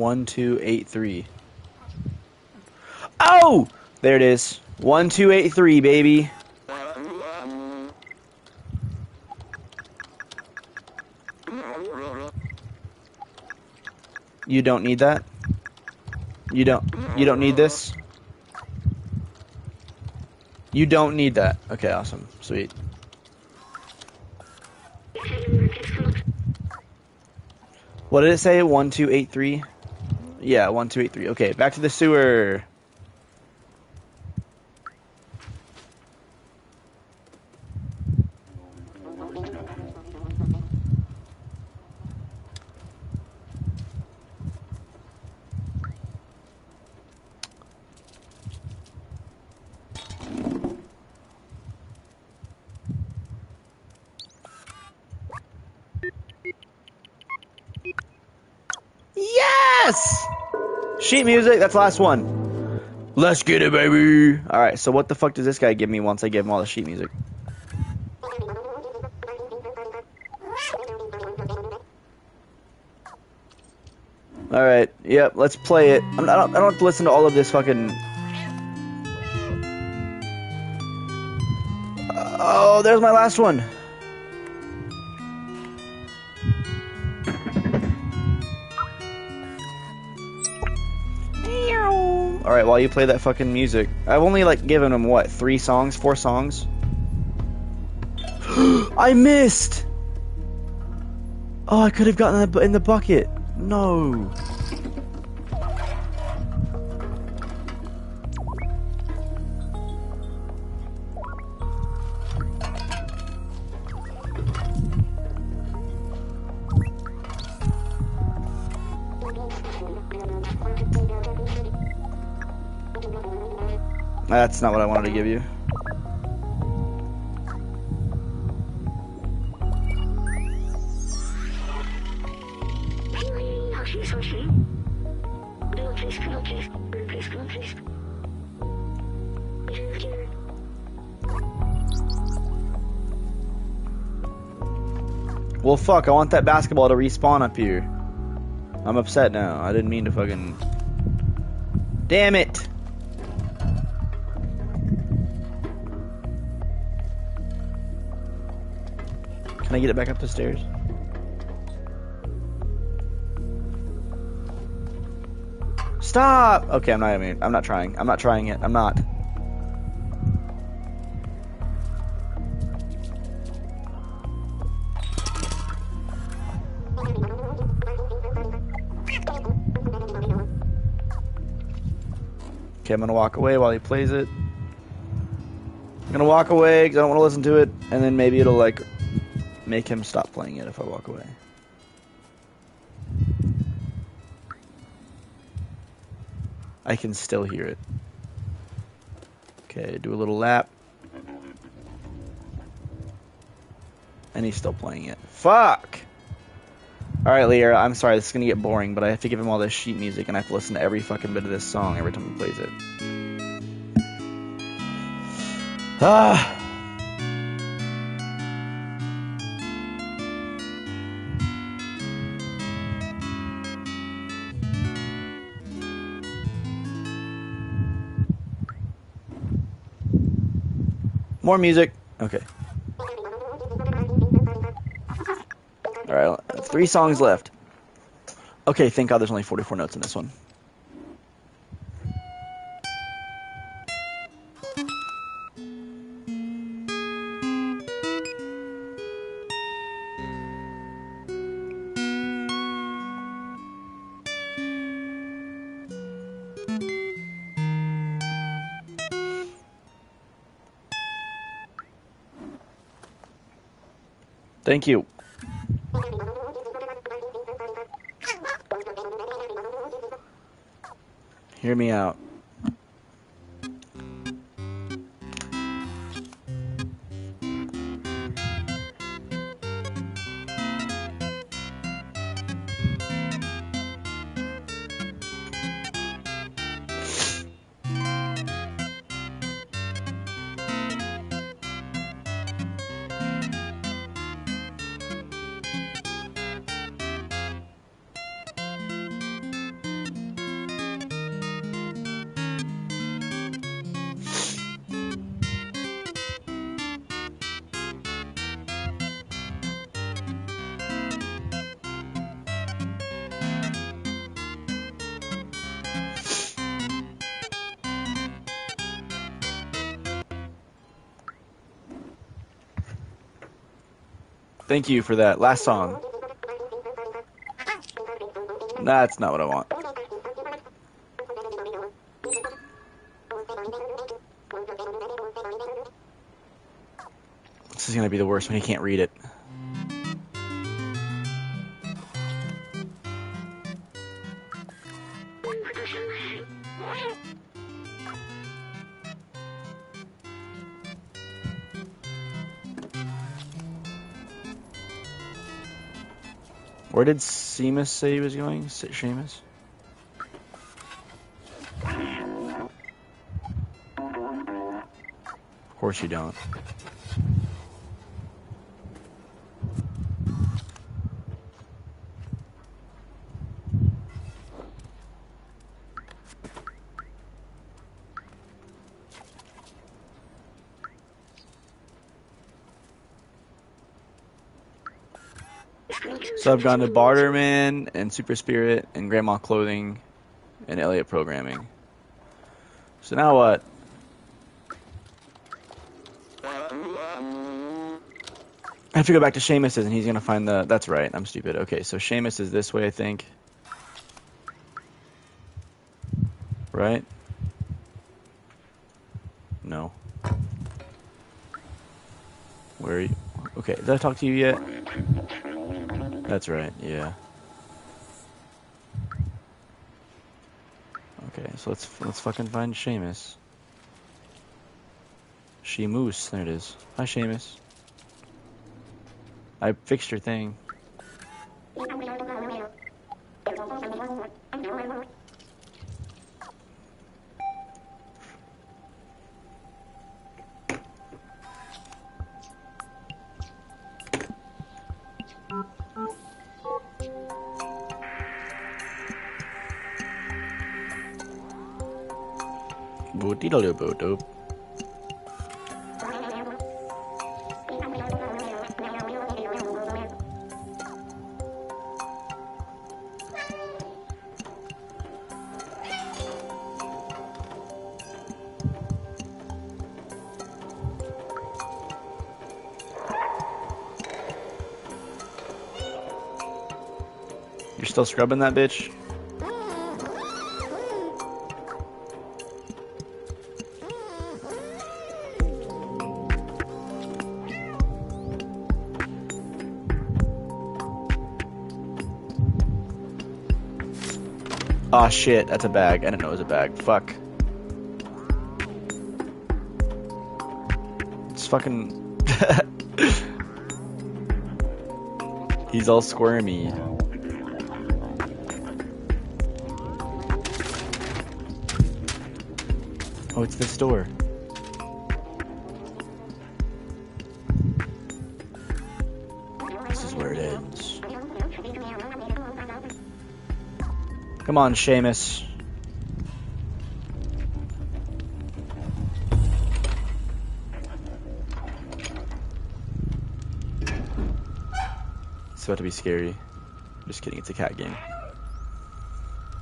Speaker 1: One, two, eight, three. Oh! There it is. One, two, eight, three, baby. You don't need that? You don't you don't need this? You don't need that. Okay, awesome. Sweet. What did it say? One, two, eight, three? Yeah, one, two, eight, three. Okay, back to the sewer. Yes! Sheet music, that's the last one. Let's get it, baby! Alright, so what the fuck does this guy give me once I give him all the sheet music? Alright, yep, let's play it. I'm, I, don't, I don't have to listen to all of this fucking... Oh, there's my last one. While you play that fucking music. I've only, like, given him, what, three songs? Four songs? <gasps> I missed! Oh, I could have gotten that in the bucket. No. That's not what I wanted to give you. Well, fuck, I want that basketball to respawn up here. I'm upset now. I didn't mean to fucking... Damn it! Can I get it back up the stairs? Stop! Okay, I'm not even, I'm not trying. I'm not trying it. I'm not. Okay, I'm gonna walk away while he plays it. I'm gonna walk away because I don't want to listen to it, and then maybe it'll like make him stop playing it if I walk away. I can still hear it. Okay, do a little lap. And he's still playing it. Fuck! Alright, Lear, I'm sorry, this is gonna get boring, but I have to give him all this sheet music and I have to listen to every fucking bit of this song every time he plays it. Ah! More music. Okay. Alright, three songs left. Okay, thank God there's only 44 notes in this one. Thank you. Hear me out. Thank you for that. Last song. That's not what I want. This is going to be the worst when he can't read it. Where did Seamus say he was going? Sit, Seamus? Of course you don't. So I've gone to Barterman and Super Spirit and Grandma Clothing and Elliot Programming. So now what? I have to go back to Seamus's and he's gonna find the. That's right. I'm stupid. Okay, so Seamus is this way, I think. Right? No. Where are you? Okay, did I talk to you yet? That's right, yeah. Okay, so let's let's fucking find Seamus. Sheamus, there it is. Hi Seamus. I fixed your thing. You're still scrubbing that bitch? Ah, shit, that's a bag. I didn't know it was a bag. Fuck. It's fucking... <laughs> He's all squirmy. Oh, it's this door. Come on, Seamus. It's about to be scary. Just kidding, it's a cat game.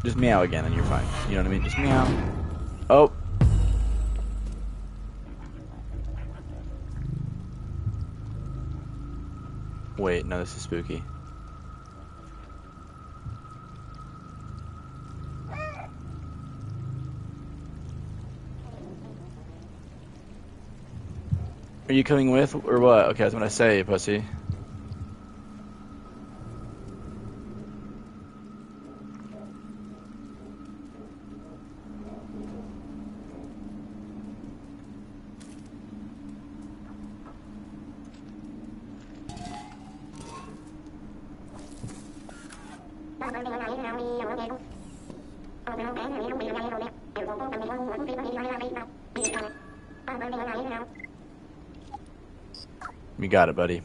Speaker 1: Just meow again and you're fine. You know what I mean? Just meow. Oh. Wait, no, this is spooky. Are you coming with, or what? Okay, I was gonna say, pussy. Got it, buddy.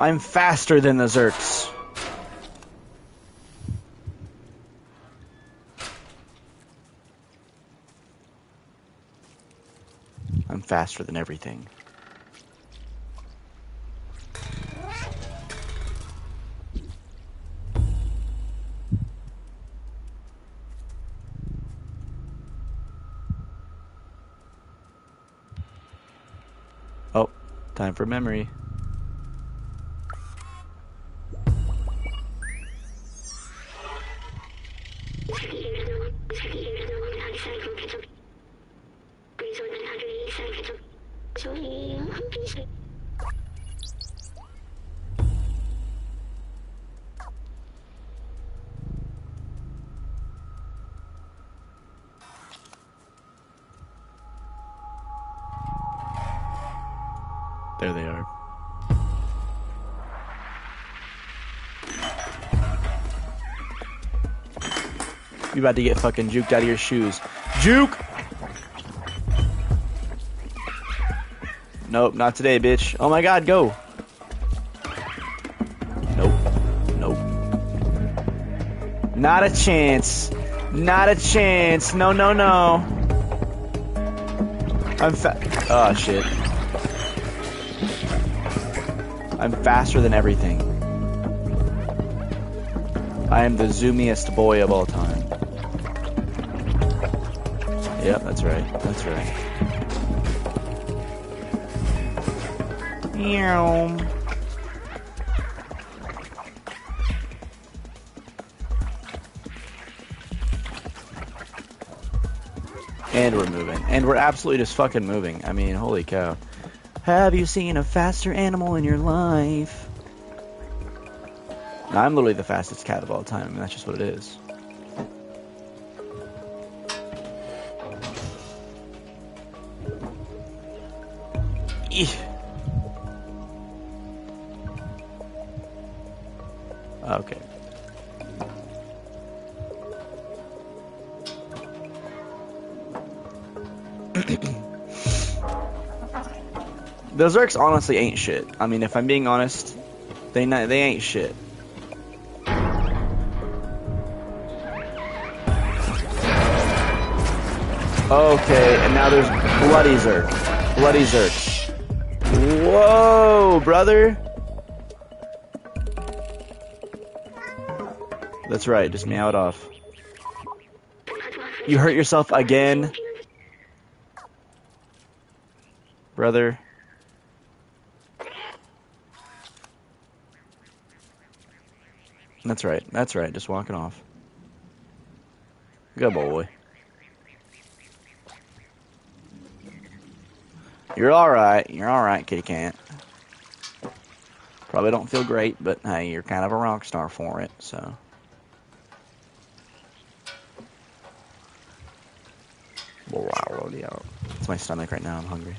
Speaker 1: I'm faster than the Zurks. I'm faster than everything. For memory. You about to get fucking juked out of your shoes. Juke! Nope, not today, bitch. Oh my god, go. Nope. Nope. Not a chance. Not a chance. No, no, no. I'm fa- Oh, shit. I'm faster than everything. I am the zoomiest boy of all time. Yep, that's right. That's right. Meow. And we're moving. And we're absolutely just fucking moving. I mean, holy cow. Have you seen a faster animal in your life? I'm literally the fastest cat of all time. I mean, that's just what it is. The Zurks honestly ain't shit. I mean, if I'm being honest, they not, they ain't shit. Okay, and now there's Bloody Zurk. Bloody Zurks. Whoa, brother. That's right, just meow it off. You hurt yourself again? Brother. That's right, that's right, just walking off. Good boy. You're alright, you're alright, kitty cat. Probably don't feel great, but hey, you're kind of a rock star for it, so. It's my stomach right now, I'm hungry.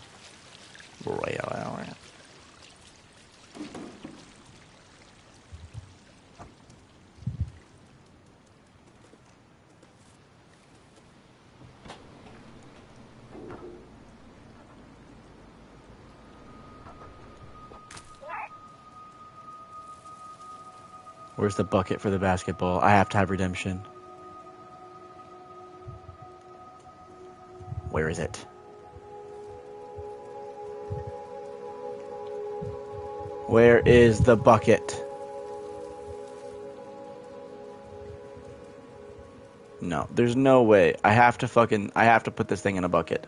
Speaker 1: Where's the bucket for the basketball? I have to have redemption. Where is it? Where is the bucket? No, there's no way. I have to fucking, I have to put this thing in a bucket.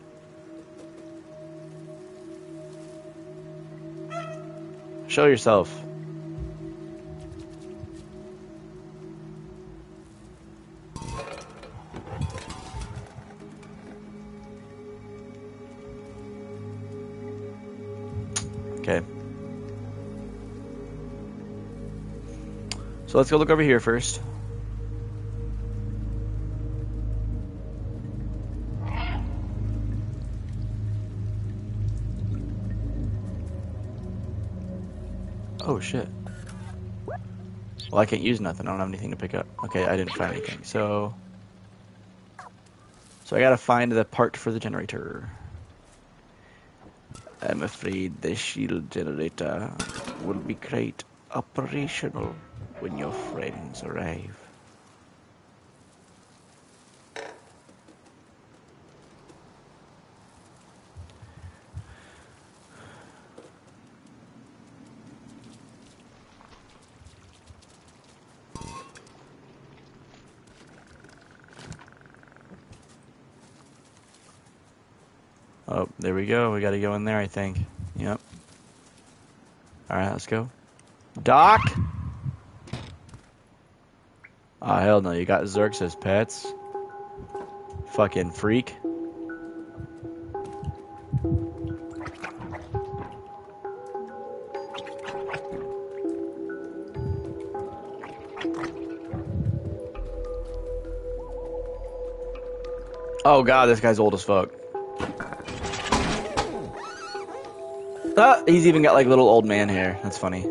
Speaker 1: Show yourself. Let's go look over here first. Oh shit. Well, I can't use nothing. I don't have anything to pick up. Okay, I didn't find anything. So, so I gotta find the part for the generator. I'm afraid the shield generator will be quite operational when your friends arrive. Oh, there we go. We got to go in there, I think. Yep. All right, let's go. Doc. Oh hell no! You got Zurks as pets. Fucking freak. Oh god, this guy's old as fuck. Ah, he's even got like little old man hair. That's funny.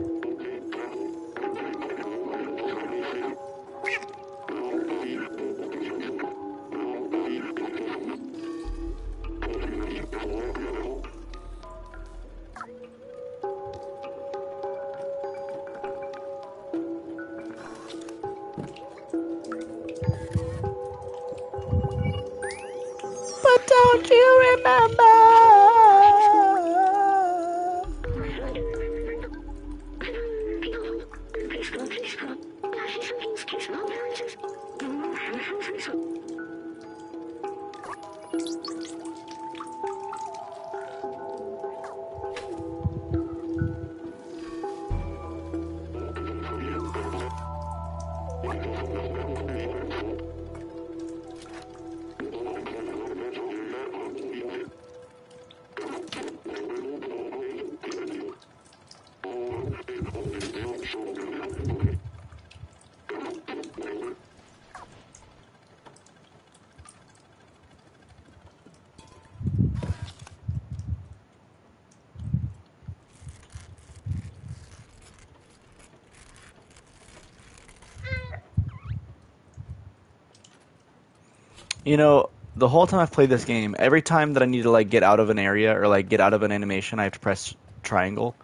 Speaker 1: You know, the whole time I've played this game, every time that I need to like get out of an area or like get out of an animation, I have to press triangle.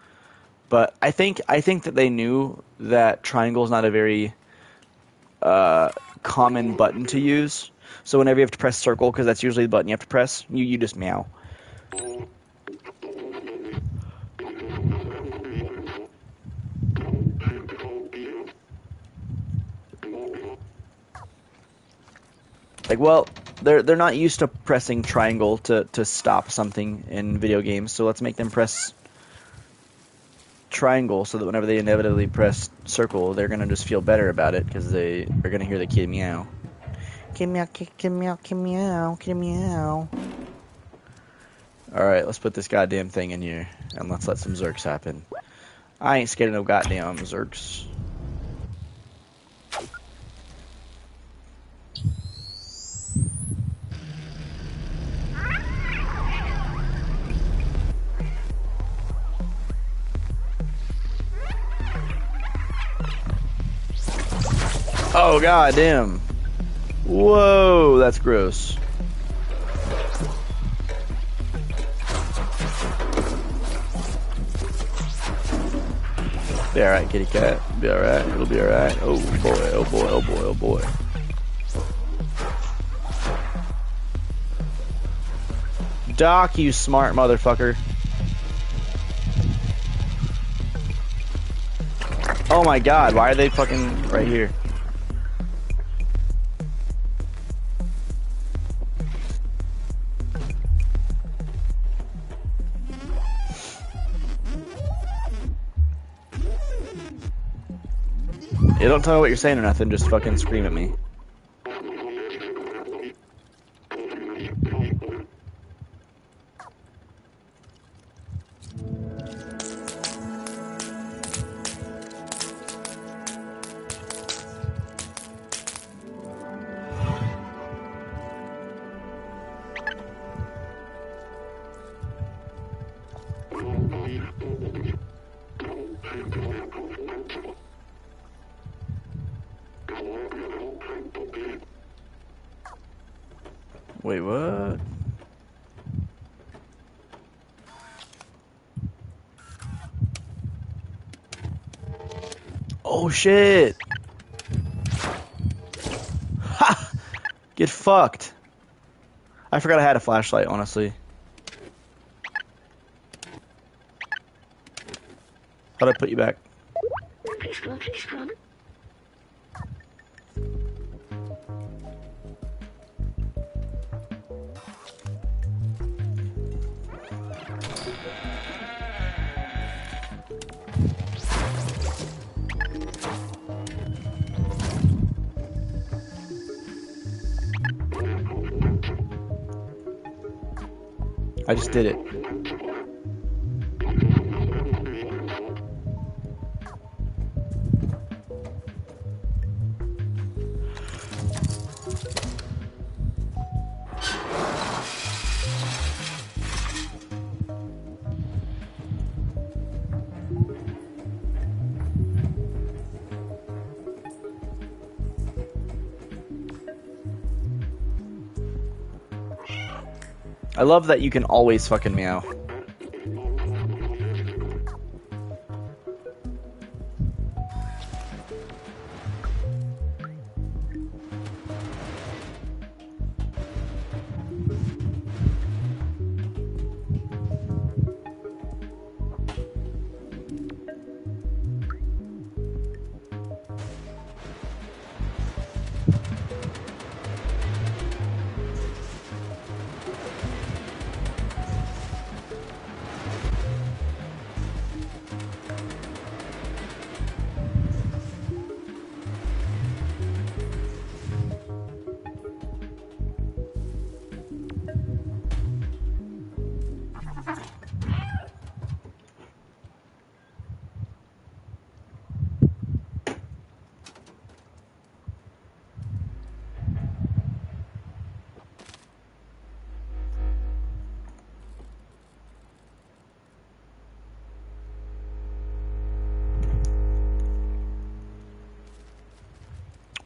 Speaker 1: But I think I think that they knew that triangle is not a very uh, common button to use. So whenever you have to press circle, because that's usually the button you have to press, you you just meow. Like, well, they're they're not used to pressing triangle to to stop something in video games, so let's make them press triangle so that whenever they inevitably press circle, they're gonna just feel better about it because they are gonna hear the kid meow. Kid meow, kid, kid meow, kid meow, kid meow. All right, let's put this goddamn thing in here and let's let some zurks happen. I ain't scared of no goddamn zurks. God damn. Whoa, that's gross. Be alright, kitty cat. Be alright. It'll be alright. Oh boy, oh boy, oh boy, oh boy. Doc, you smart motherfucker. Oh my god, why are they fucking right here? Don't tell me what you're saying or nothing, just fucking scream at me. Shit! Ha! Get fucked. I forgot I had a flashlight, honestly. How'd I put you back? I just did it. Love that you can always fucking meow.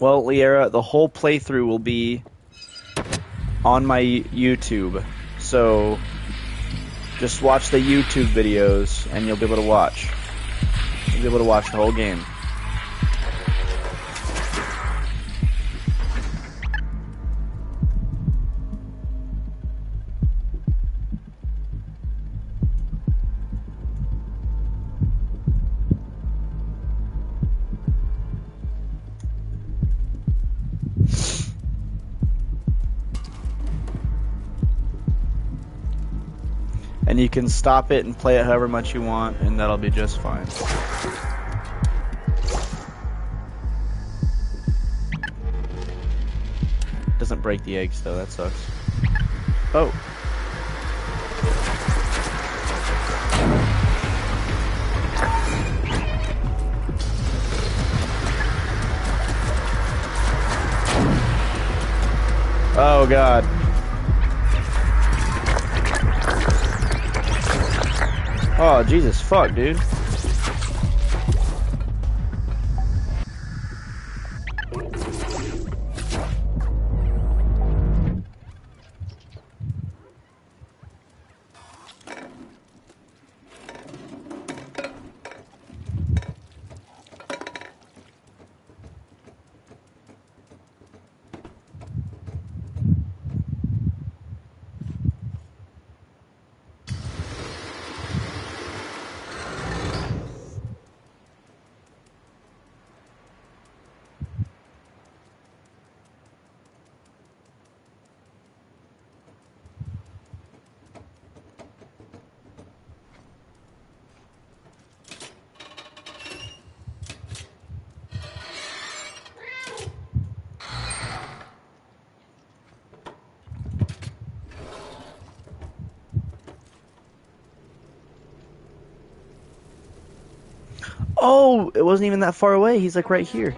Speaker 1: Well, Liera, the whole playthrough will be on my YouTube. So just watch the YouTube videos and you'll be able to watch. You'll be able to watch the whole game. Can stop it and play it however much you want, and that'll be just fine. Doesn't break the eggs though, that sucks. Oh. Oh god. Oh, Jesus fuck, dude. Wasn't even that far away. He's like right here.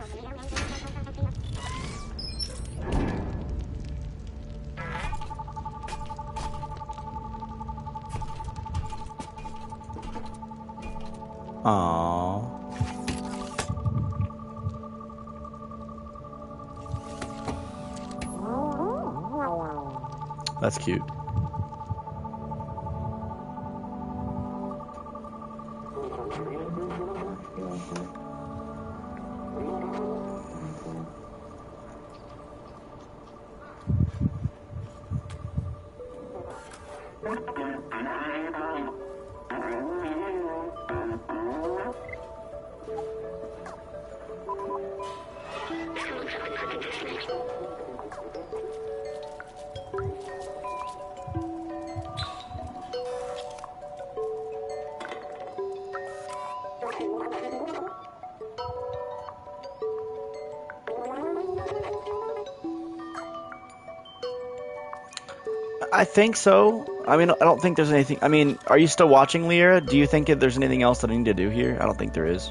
Speaker 1: Think so. I mean, I don't think there's anything. I mean, are you still watching, Lyra? Do you think there's anything else that I need to do here? I don't think there is.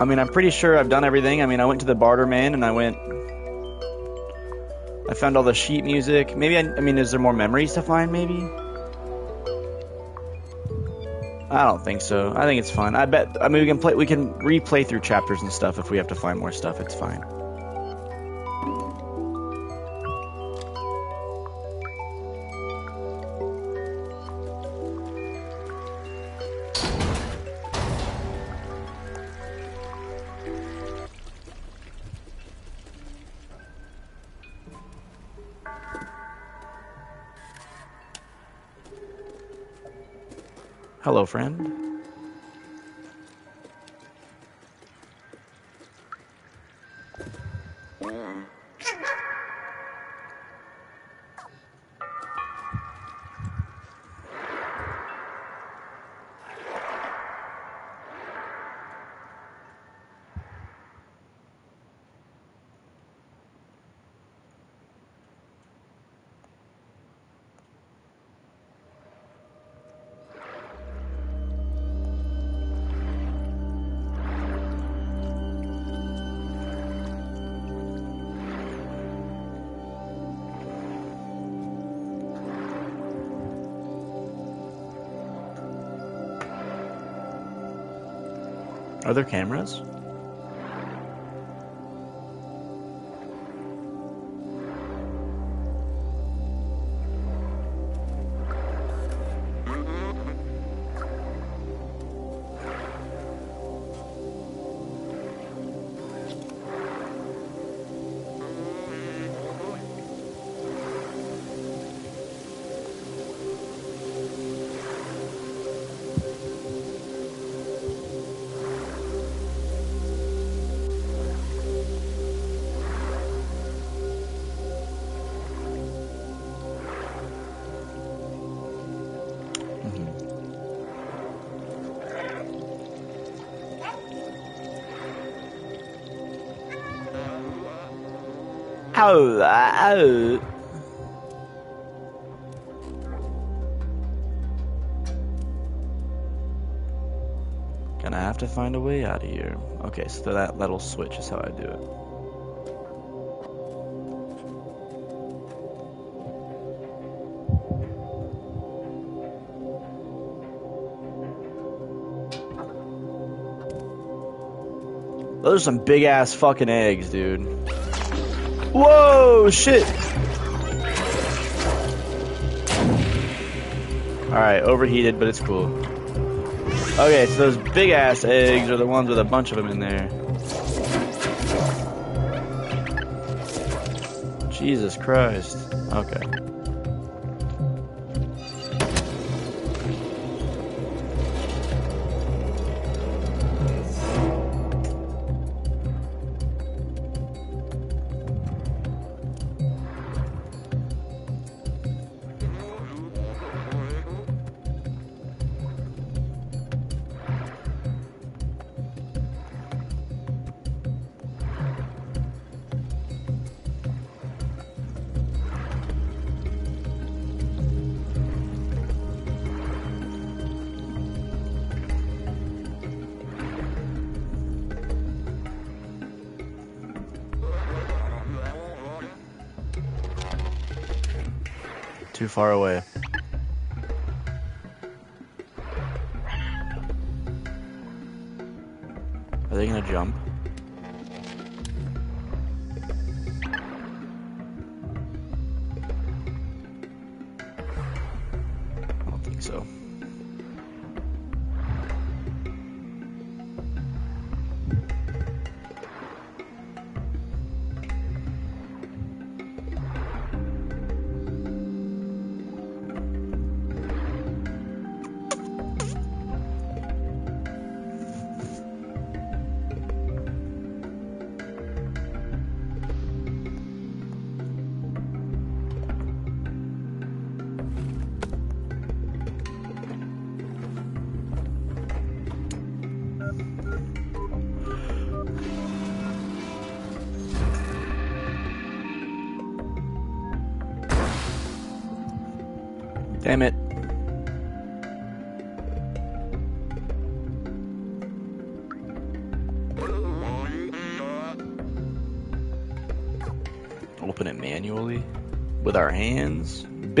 Speaker 1: I mean, I'm pretty sure I've done everything. I mean, I went to the Barterman and I went. I found all the sheet music. Maybe I, I mean, is there more memories to find? Maybe. I don't think so. I think it's fine. I bet. I mean, we can play. We can replay through chapters and stuff if we have to find more stuff. It's fine. Hello, friend. Are there cameras? Oh, uh, oh. Gonna have to find a way out of here. Okay, so that little switch is how I do it. Those are some big ass fucking eggs, dude. Whoa, shit! Alright, overheated, but it's cool. Okay, so those big ass eggs are the ones with a bunch of them in there. Jesus Christ. Okay. Far away.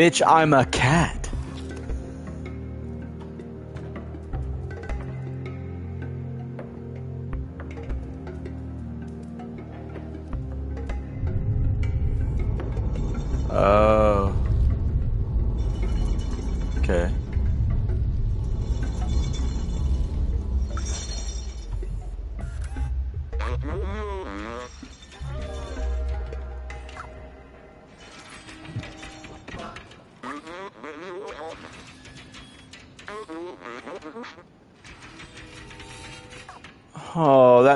Speaker 1: Bitch, I'm a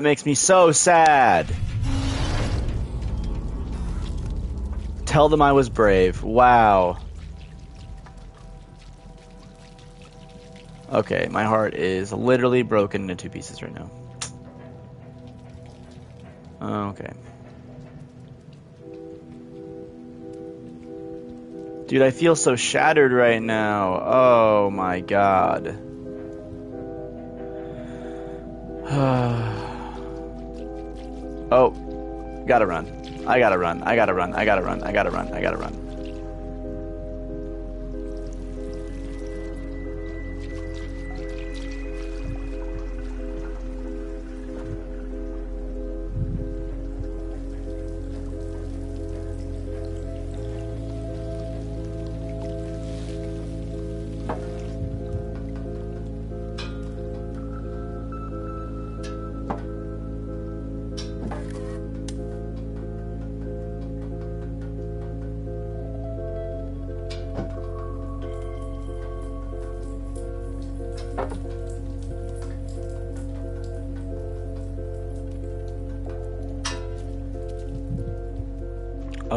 Speaker 1: makes me so sad. Tell them I was brave. Wow. Okay, my heart is literally broken into two pieces right now. Okay. Dude, I feel so shattered right now. Oh my god. Gotta run. I gotta run. I gotta run. I gotta run. I gotta run. I gotta run.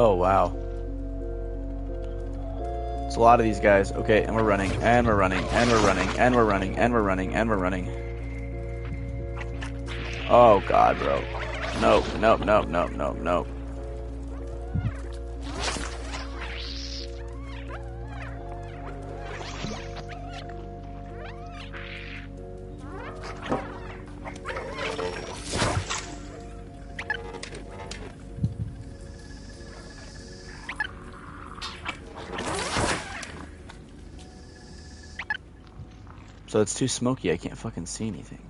Speaker 1: Oh, wow. It's a lot of these guys. Okay, and we're running, and we're running, and we're running, and we're running, and we're running, and we're running. Oh, God, bro. Nope, nope, nope, nope, nope, nope. So it's too smoky, I can't fucking see anything.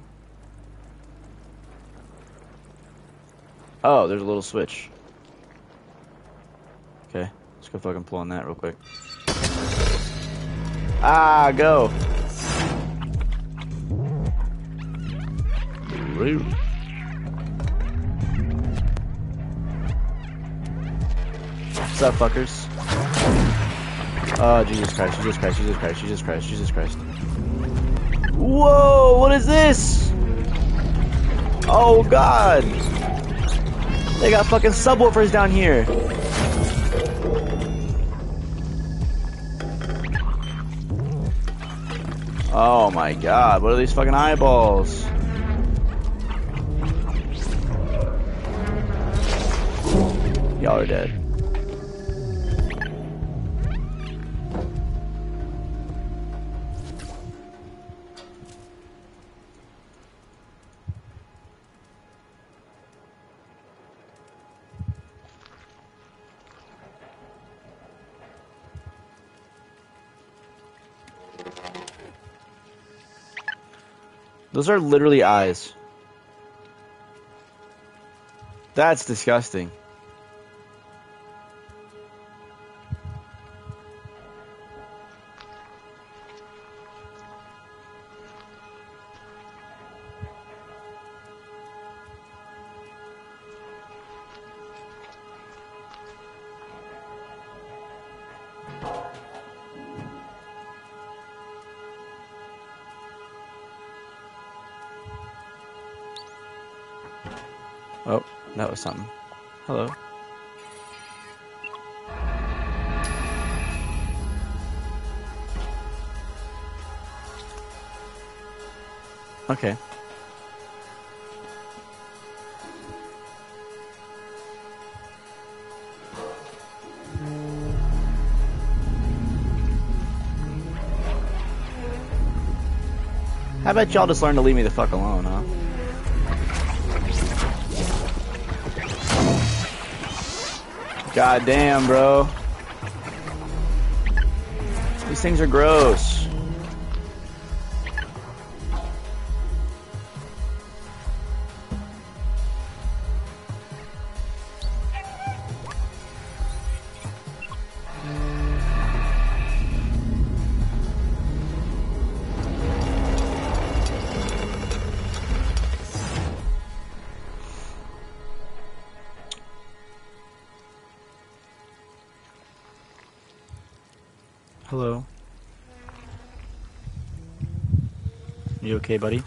Speaker 1: Oh, there's a little switch. Okay, let's go fucking pull on that real quick. Ah, go! What's up, fuckers? Oh, Jesus Christ, Jesus Christ, Jesus Christ, Jesus Christ, Jesus Christ. Whoa, what is this? Oh god. They got fucking subwoofers down here. Oh my god, what are these fucking eyeballs? Y'all are dead. Those are literally eyes. That's disgusting. Something. Hello. Okay. How about y'all just learn to leave me the fuck alone, huh? God damn, bro. These things are gross. Okay, buddy?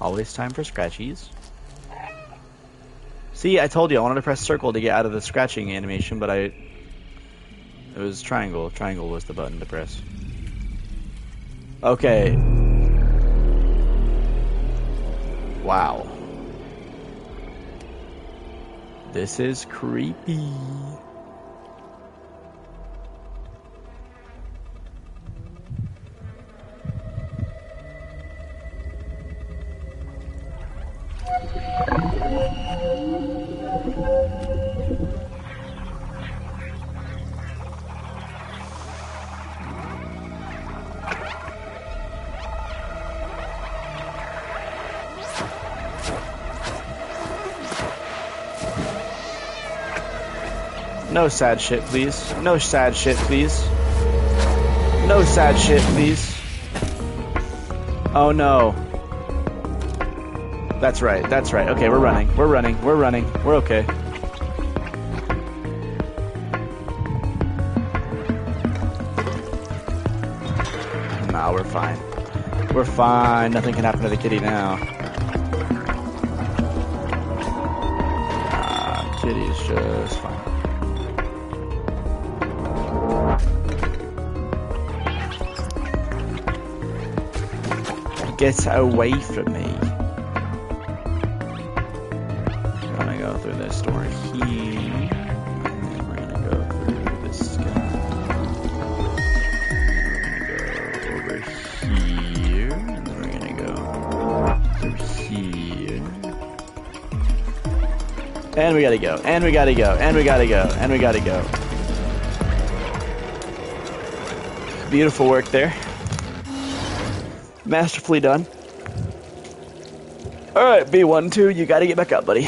Speaker 1: Always time for scratchies. See, I told you I wanted to press circle to get out of the scratching animation, but I... It was triangle. Triangle was the button to press. Okay. Wow. This is creepy. No sad shit, please. No sad shit, please. No sad shit, please. Oh no. That's right, that's right. Okay, we're running. We're running. We're running. We're okay. Oh, we're fine. We're fine. Nothing can happen to the kitty now. Ah, kitty is just fine. Get away from me. We're gonna go through this door here. And we gotta go. And we gotta go. And we gotta go. And we gotta go. Beautiful work there. Masterfully done. Alright, B-12, you gotta get back up, buddy.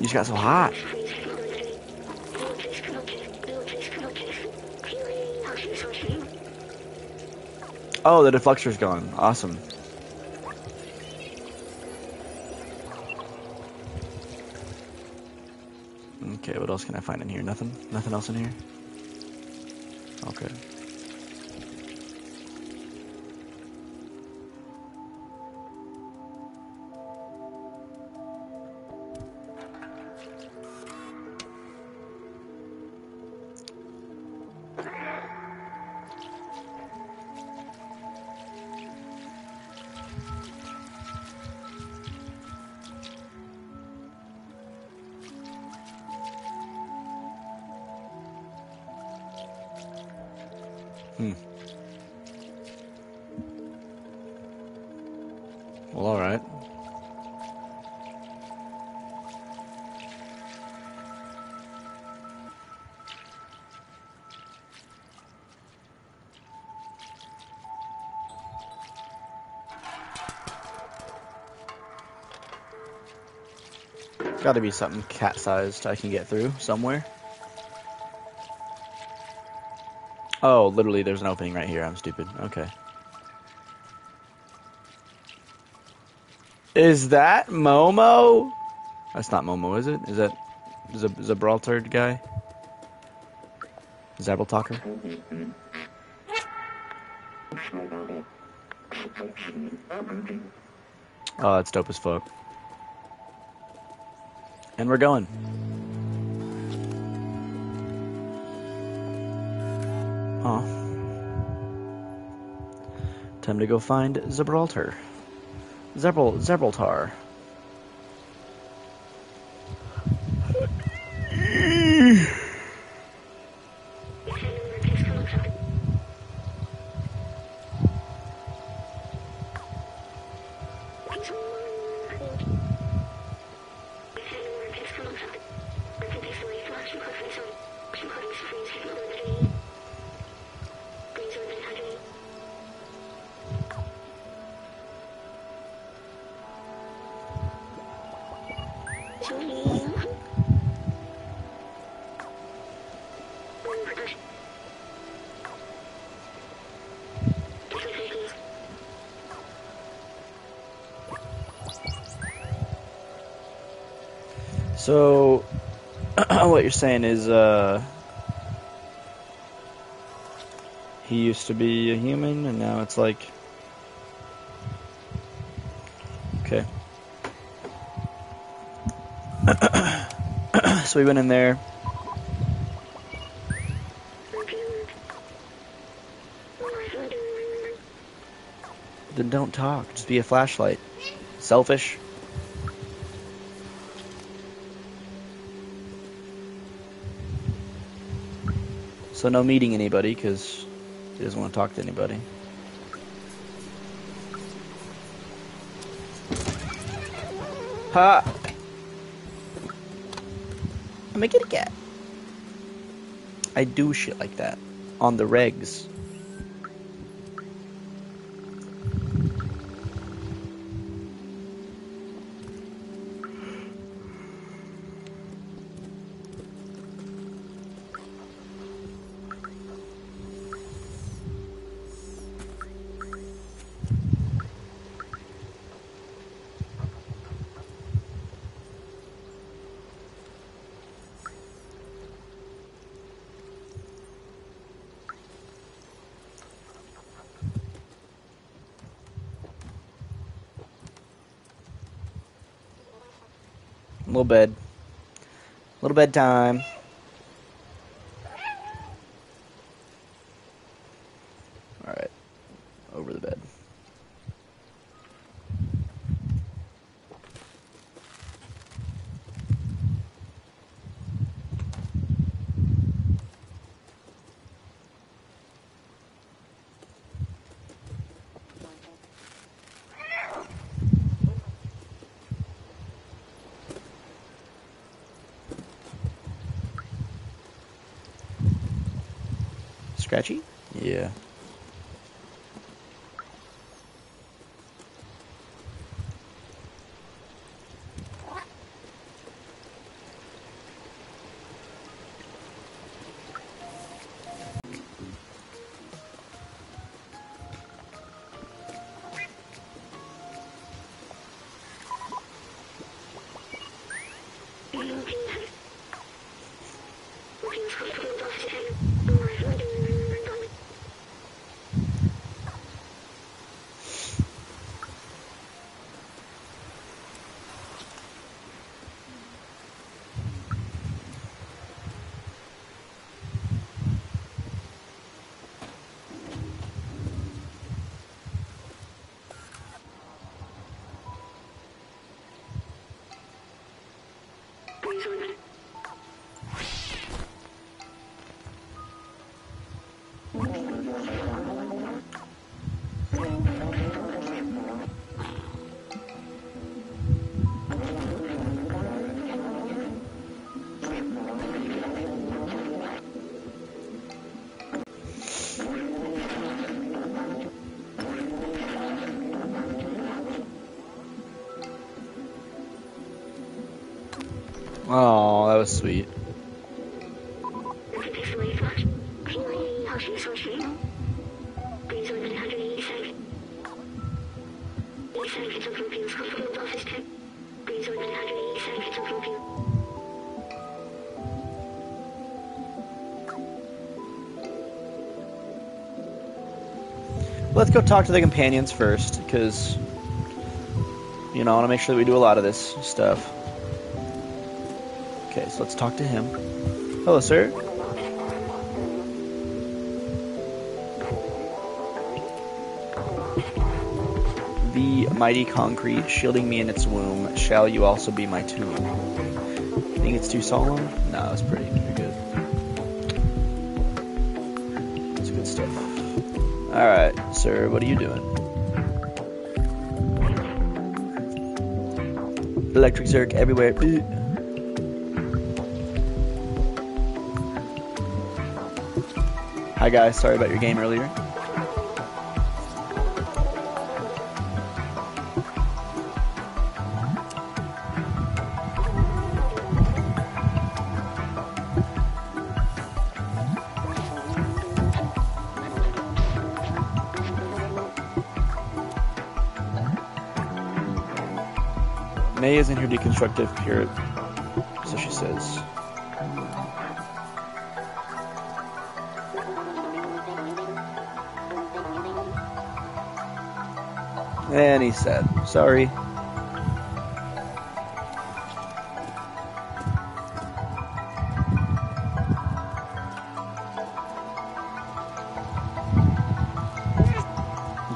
Speaker 1: You just got so hot. Oh, the deflector's gone. Awesome. Okay, what else can I find in here? Nothing? Nothing else in here? Okay. Gotta be something cat sized I can get through somewhere. Oh, literally, there's an opening right here. I'm stupid. Okay. Is that Momo? That's not Momo, is it? Is that Zab- Gibraltar guy? Zabble? Oh, that's dope as fuck. And we're going. Aw. Time to go find Gibraltar. Zebral Gibraltar. You're saying is, uh, he used to be a human, and now it's like, okay. <clears throat> so we went in there. Then don't talk. Just be a flashlight. Selfish. So no meeting anybody because he doesn't want to talk to anybody. Ha! I'm a kitty cat. I do shit like that on the regs. Little bed. Little bedtime. Sweet. Let's go talk to the companions first, because, you know, I want to make sure that we do a lot of this stuff. Let's talk to him. Hello, sir. The mighty concrete shielding me in its womb, shall you also be my tomb? Think it's too solemn? No, it's pretty, pretty good. It's good stuff. Alright, sir, what are you doing? Electric Zurk everywhere. Hi guys, sorry about your game earlier. May is in her deconstructive period, so she says. And he said, sorry. Is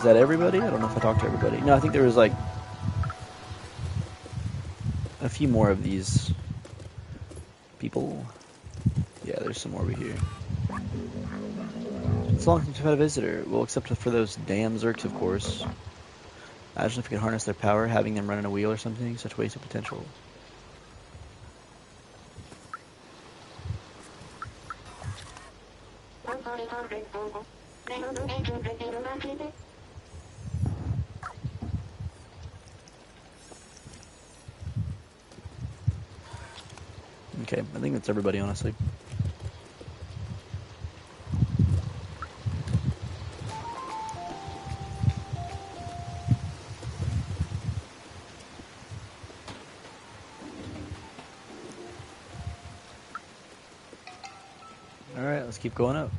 Speaker 1: that everybody? I don't know if I talked to everybody. No, I think there was like a few more of these people. Yeah, there's some more over here. It's long since we've had a visitor. We'll accept for those damn Zurks, of course. Imagine if we could harness their power, having them run in a wheel or something. Such waste of potential. Going up.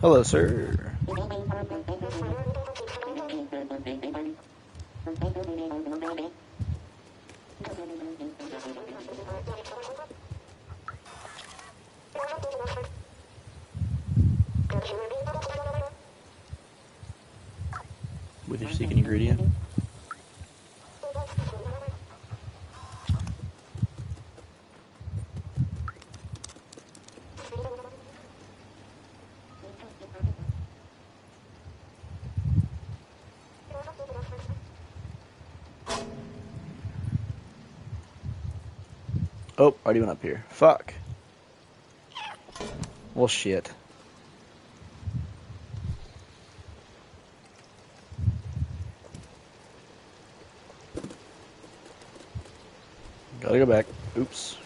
Speaker 1: Hello, sir. With your secret ingredient. Oh, already went up here. Fuck. Well, shit. Gotta go back. Oops.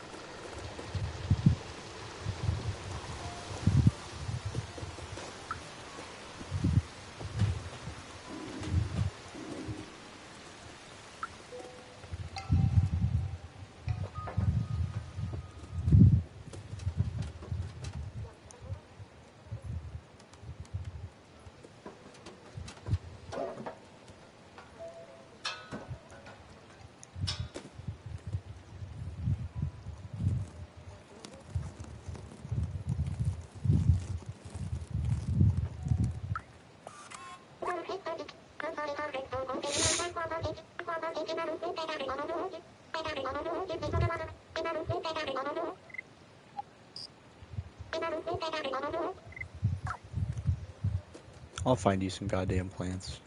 Speaker 1: Find you some goddamn plants.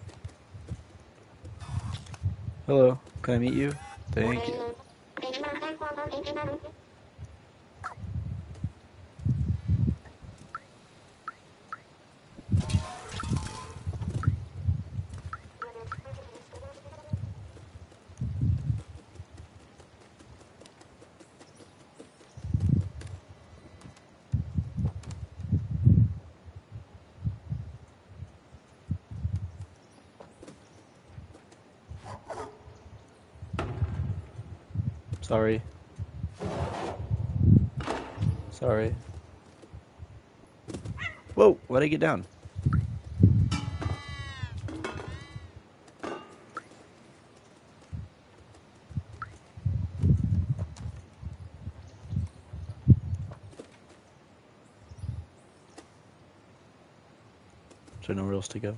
Speaker 1: Hello, can I meet you? Thank you. Sorry. Sorry. Whoa, why'd I get down? There nowhere else to go?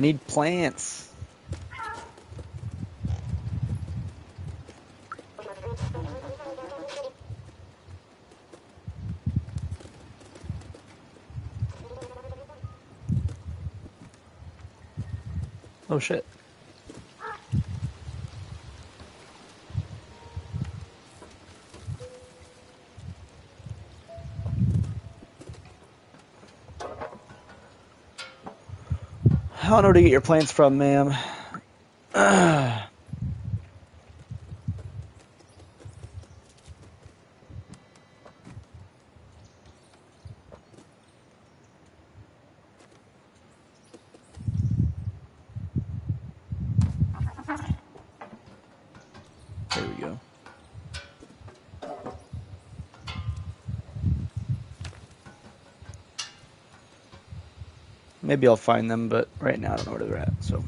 Speaker 1: I need plants. Oh shit. Don't know where to get your plants from, ma'am. Maybe I'll find them, but right now I don't know where they're at, so.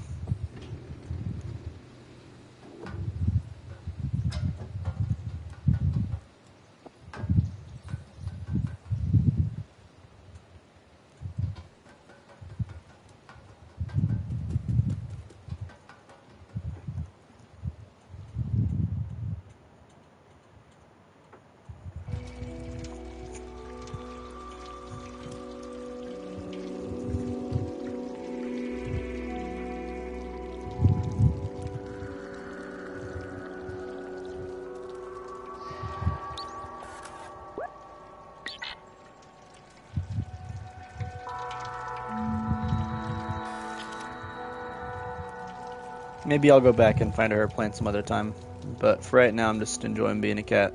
Speaker 1: Maybe I'll go back and find her plant some other time. But for right now, I'm just enjoying being a cat.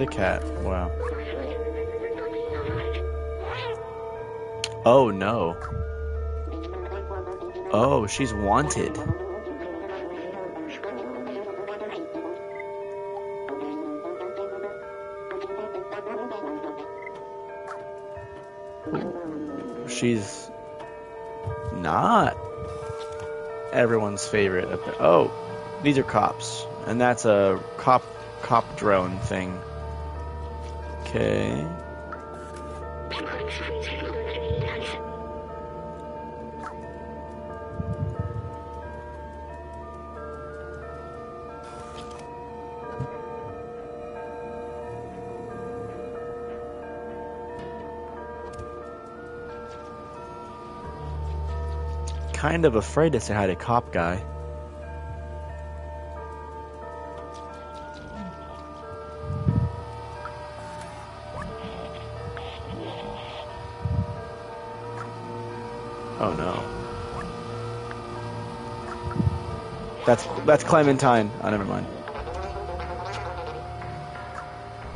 Speaker 1: the cat. Wow. Oh no. Oh, she's wanted. She's not everyone's favorite. Oh, these are cops, and that's a cop cop drone thing. Okay. Kind of afraid to say hi to cop guy. That's that's Clementine. Oh, never mind.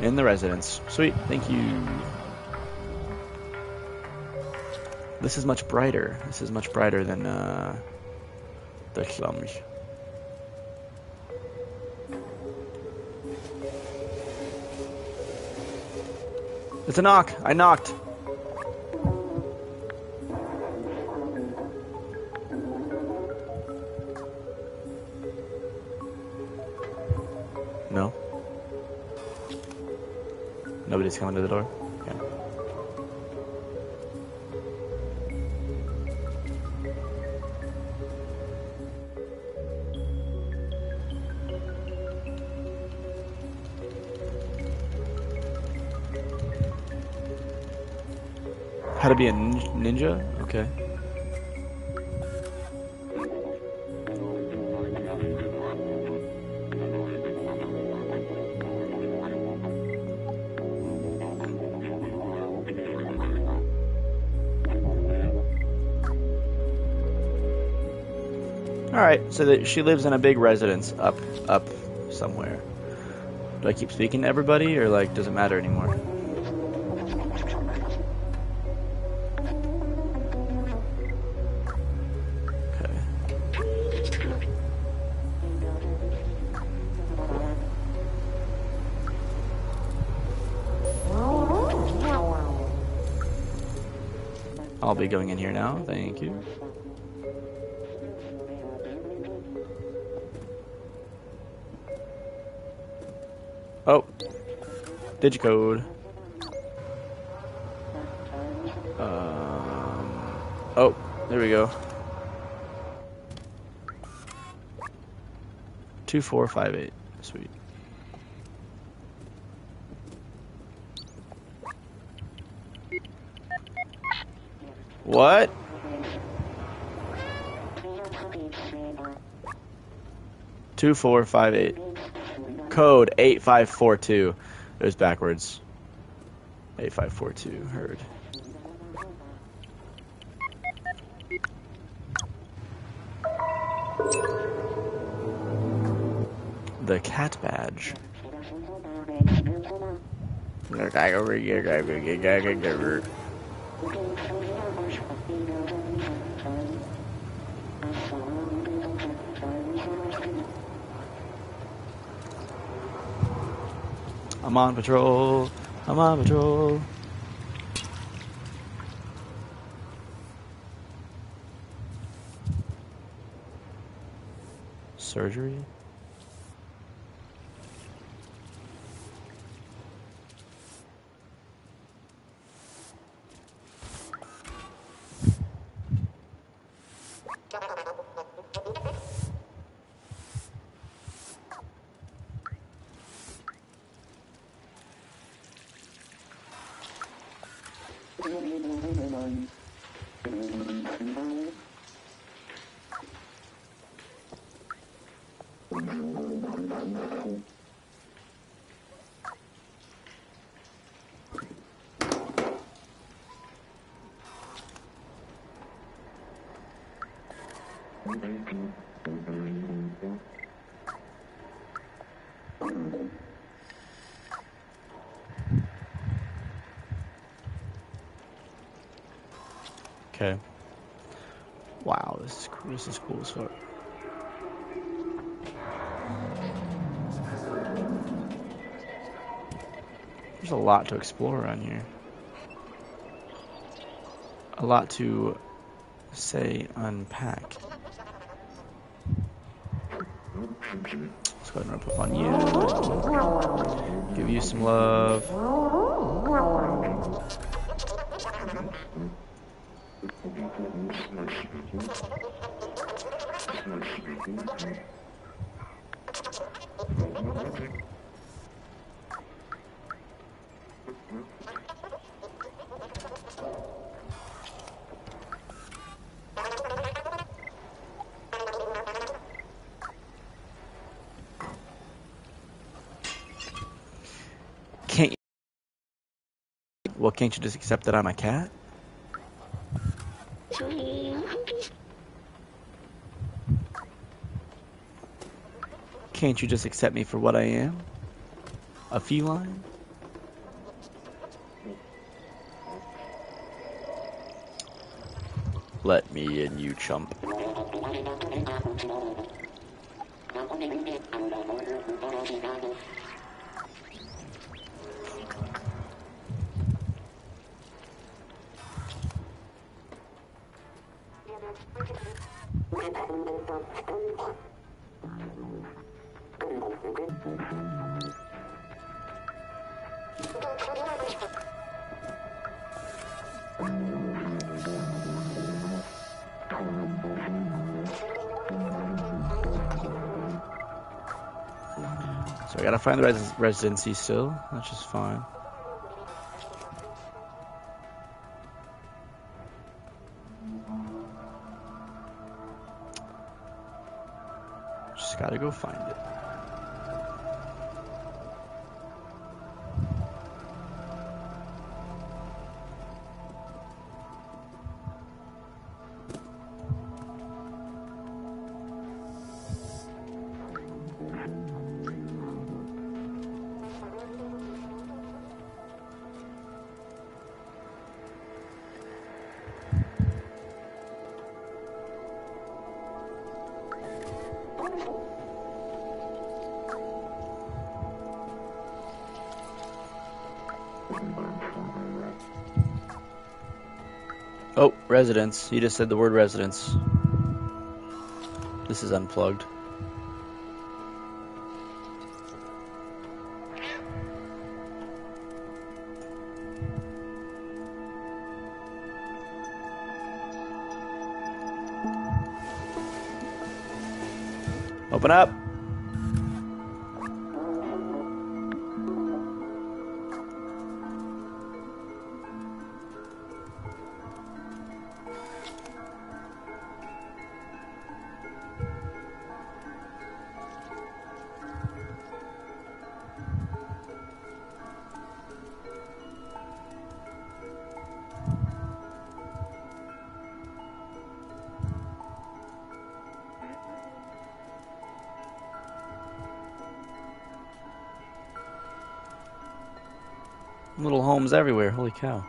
Speaker 1: In the residence. Sweet, thank you. This is much brighter. This is much brighter than uh, the slums. It's a knock. I knocked. guys come under the door. Yeah. How to be a ninja? Okay. So that she lives in a big residence up up somewhere. Do I keep speaking to everybody or like does it matter anymore? I'll be going in here now, thank you. Oh. Digicode. Um, oh, there we go. Two, four, five, eight. Sweet. What? Two, four, five, eight code 8542. It was backwards. 8542, heard. The cat badge. I'm on patrol. I'm on patrol. Surgery? Okay. Wow, this is cool. As fuck. There's a lot to explore around here. A lot to say unpack. Let's go ahead and rip up on you. Give you some love. Can't you just accept that I'm a cat? Can't you just accept me for what I am? A feline? Let me in, you chump. Find the res residency still, which is fine. Residence. You just said the word residence. This is unplugged. Open up. Little homes everywhere. Holy cow.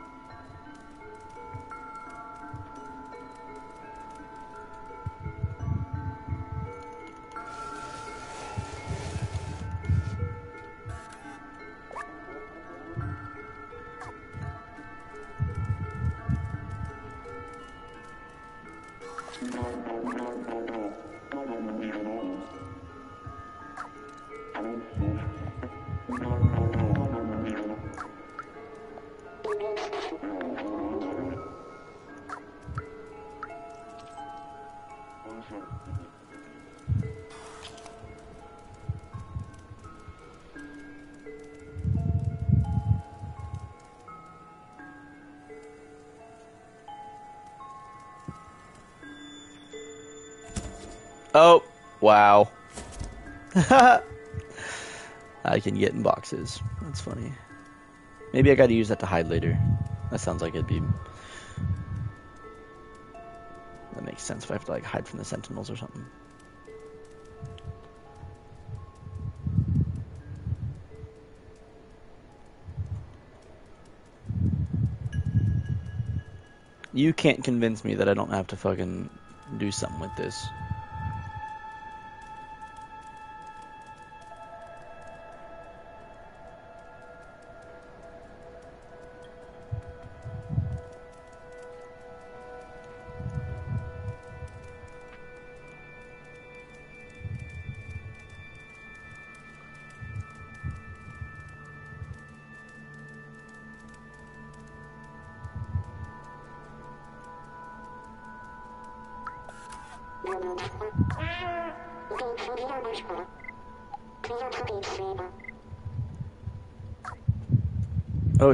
Speaker 1: Can get in boxes. That's funny. Maybe I gotta use that to hide later. That sounds like it'd be... That makes sense if I have to like hide from the sentinels or something. You can't convince me that I don't have to fucking do something with this.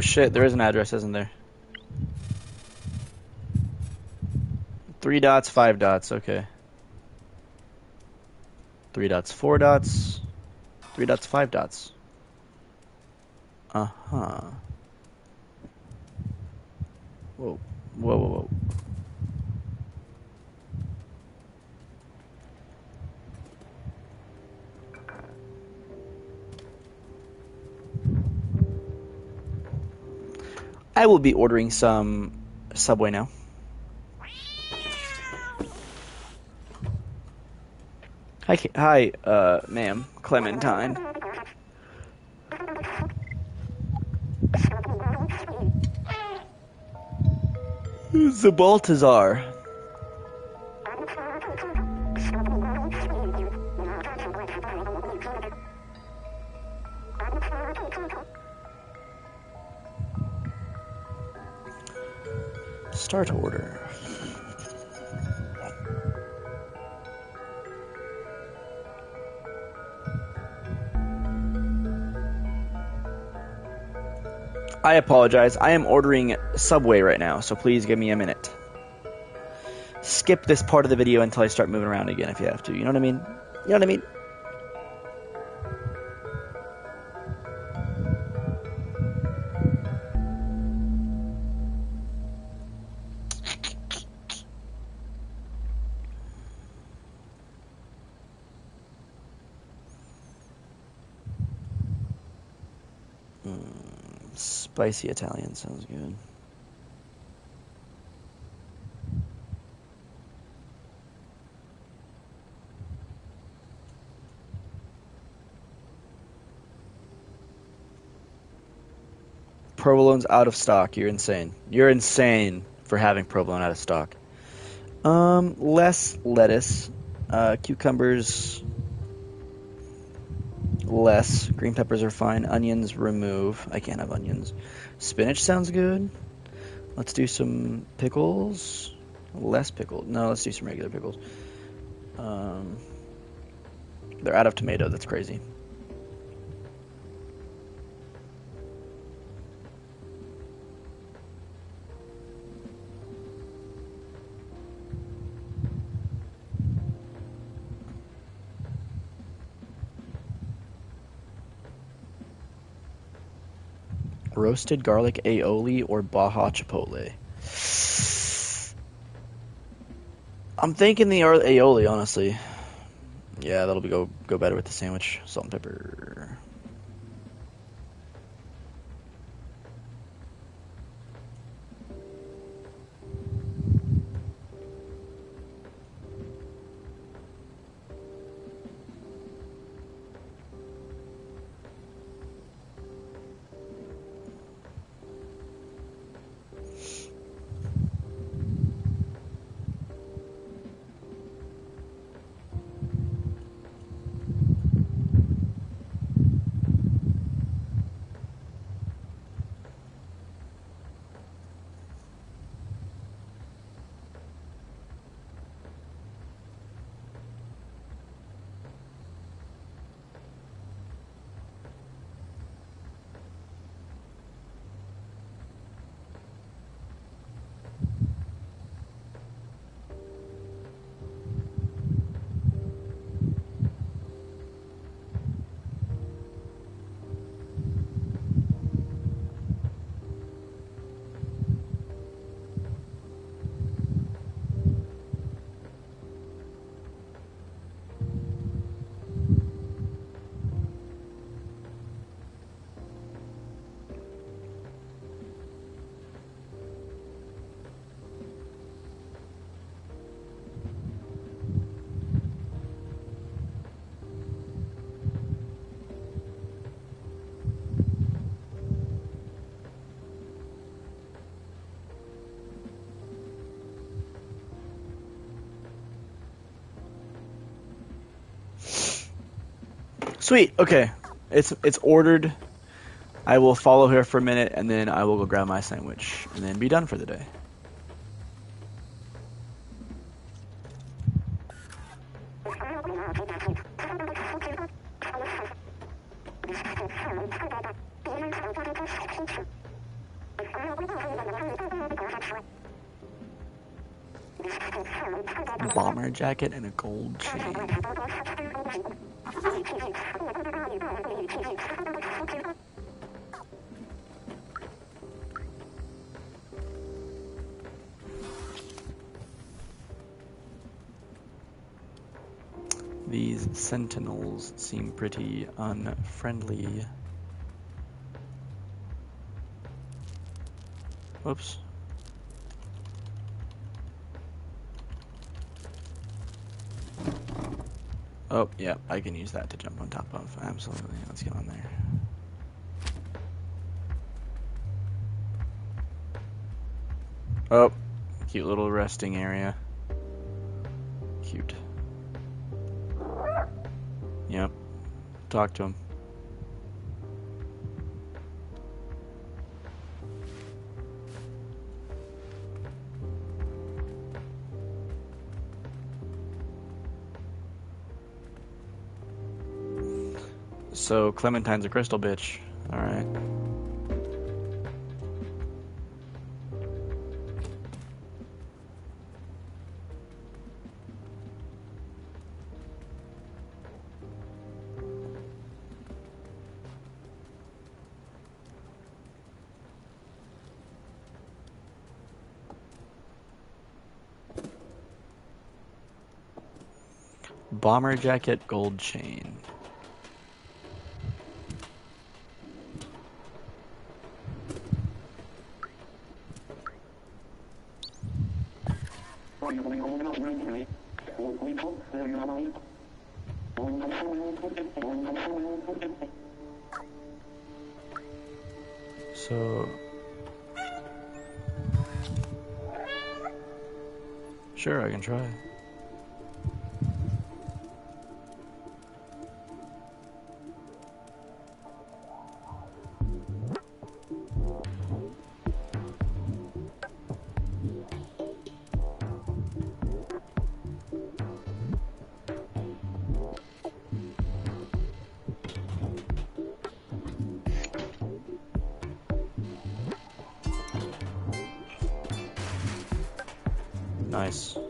Speaker 1: Shit, there is an address, isn't there? Three dots, five dots, okay. Three dots, four dots. Three dots, five dots. Uh-huh. Whoa. Whoa, whoa, whoa. I will be ordering some Subway now. Hi, hi, uh, ma'am, Clementine. The Baltazar. I apologize. I am ordering Subway right now, so please give me a minute. Skip this part of the video until I start moving around again if you have to. You know what I mean? You know what I mean? Spicy Italian sounds good. Provolone's out of stock. You're insane. You're insane for having provolone out of stock. Um, less lettuce, uh, cucumbers, less. Green peppers are fine. Onions, remove. I can't have onions. Spinach sounds good. Let's do some pickles. Less pickles. No, let's do some regular pickles. Um, they're out of tomato. That's crazy. Roasted garlic aioli or Baja Chipotle? I'm thinking the aioli, honestly. Yeah, that'll be go go better with the sandwich. Salt and pepper. Sweet. Okay. It's it's ordered. I will follow her for a minute and then I will go grab my sandwich and then be done for the day. Bomber jacket and a gold chain. These sentinels seem pretty unfriendly. Whoops. Yeah, I can use that to jump on top of. Absolutely. Let's get on there. Oh, cute little resting area. Cute. Yep. Talk to him. So Clementine's a crystal bitch. Alright. Bomber jacket, gold chain. Nice.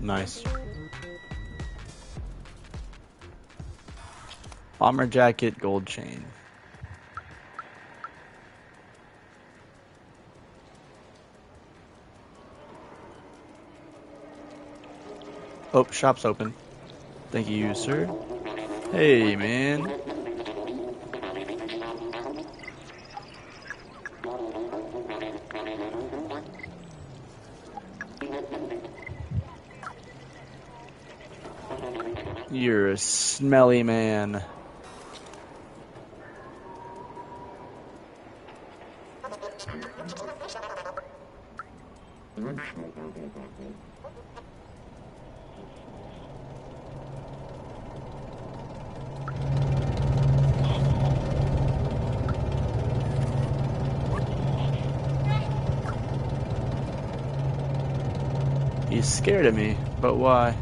Speaker 1: Nice. Bomber jacket, gold chain. Oh, shop's open. Thank you, sir. Hey, man. Smelly man. He's scared of me, but why?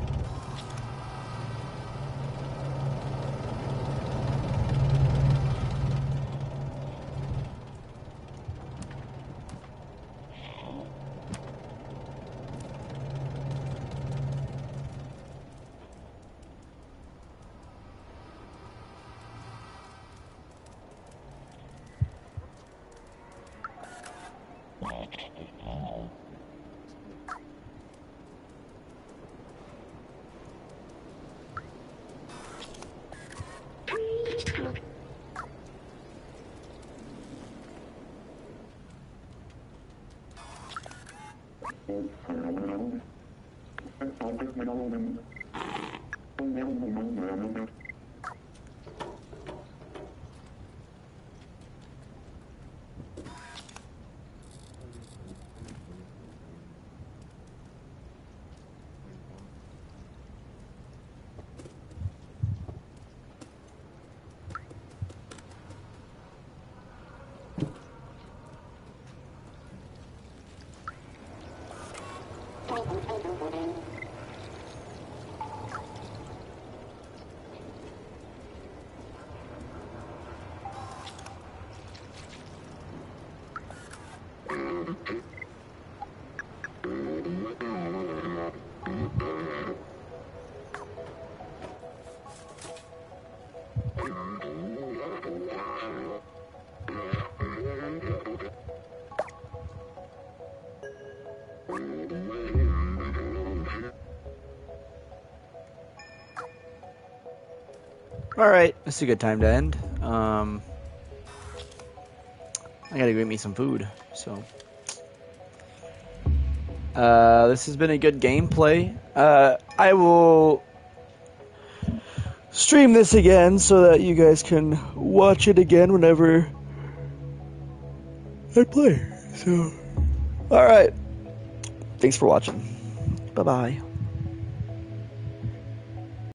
Speaker 1: All right, this is a good time to end. Um, I gotta go get me some food. So, uh, this has been a good gameplay. Uh, I will stream this again so that you guys can watch it again whenever I play. So, all right. Thanks for watching. Bye bye.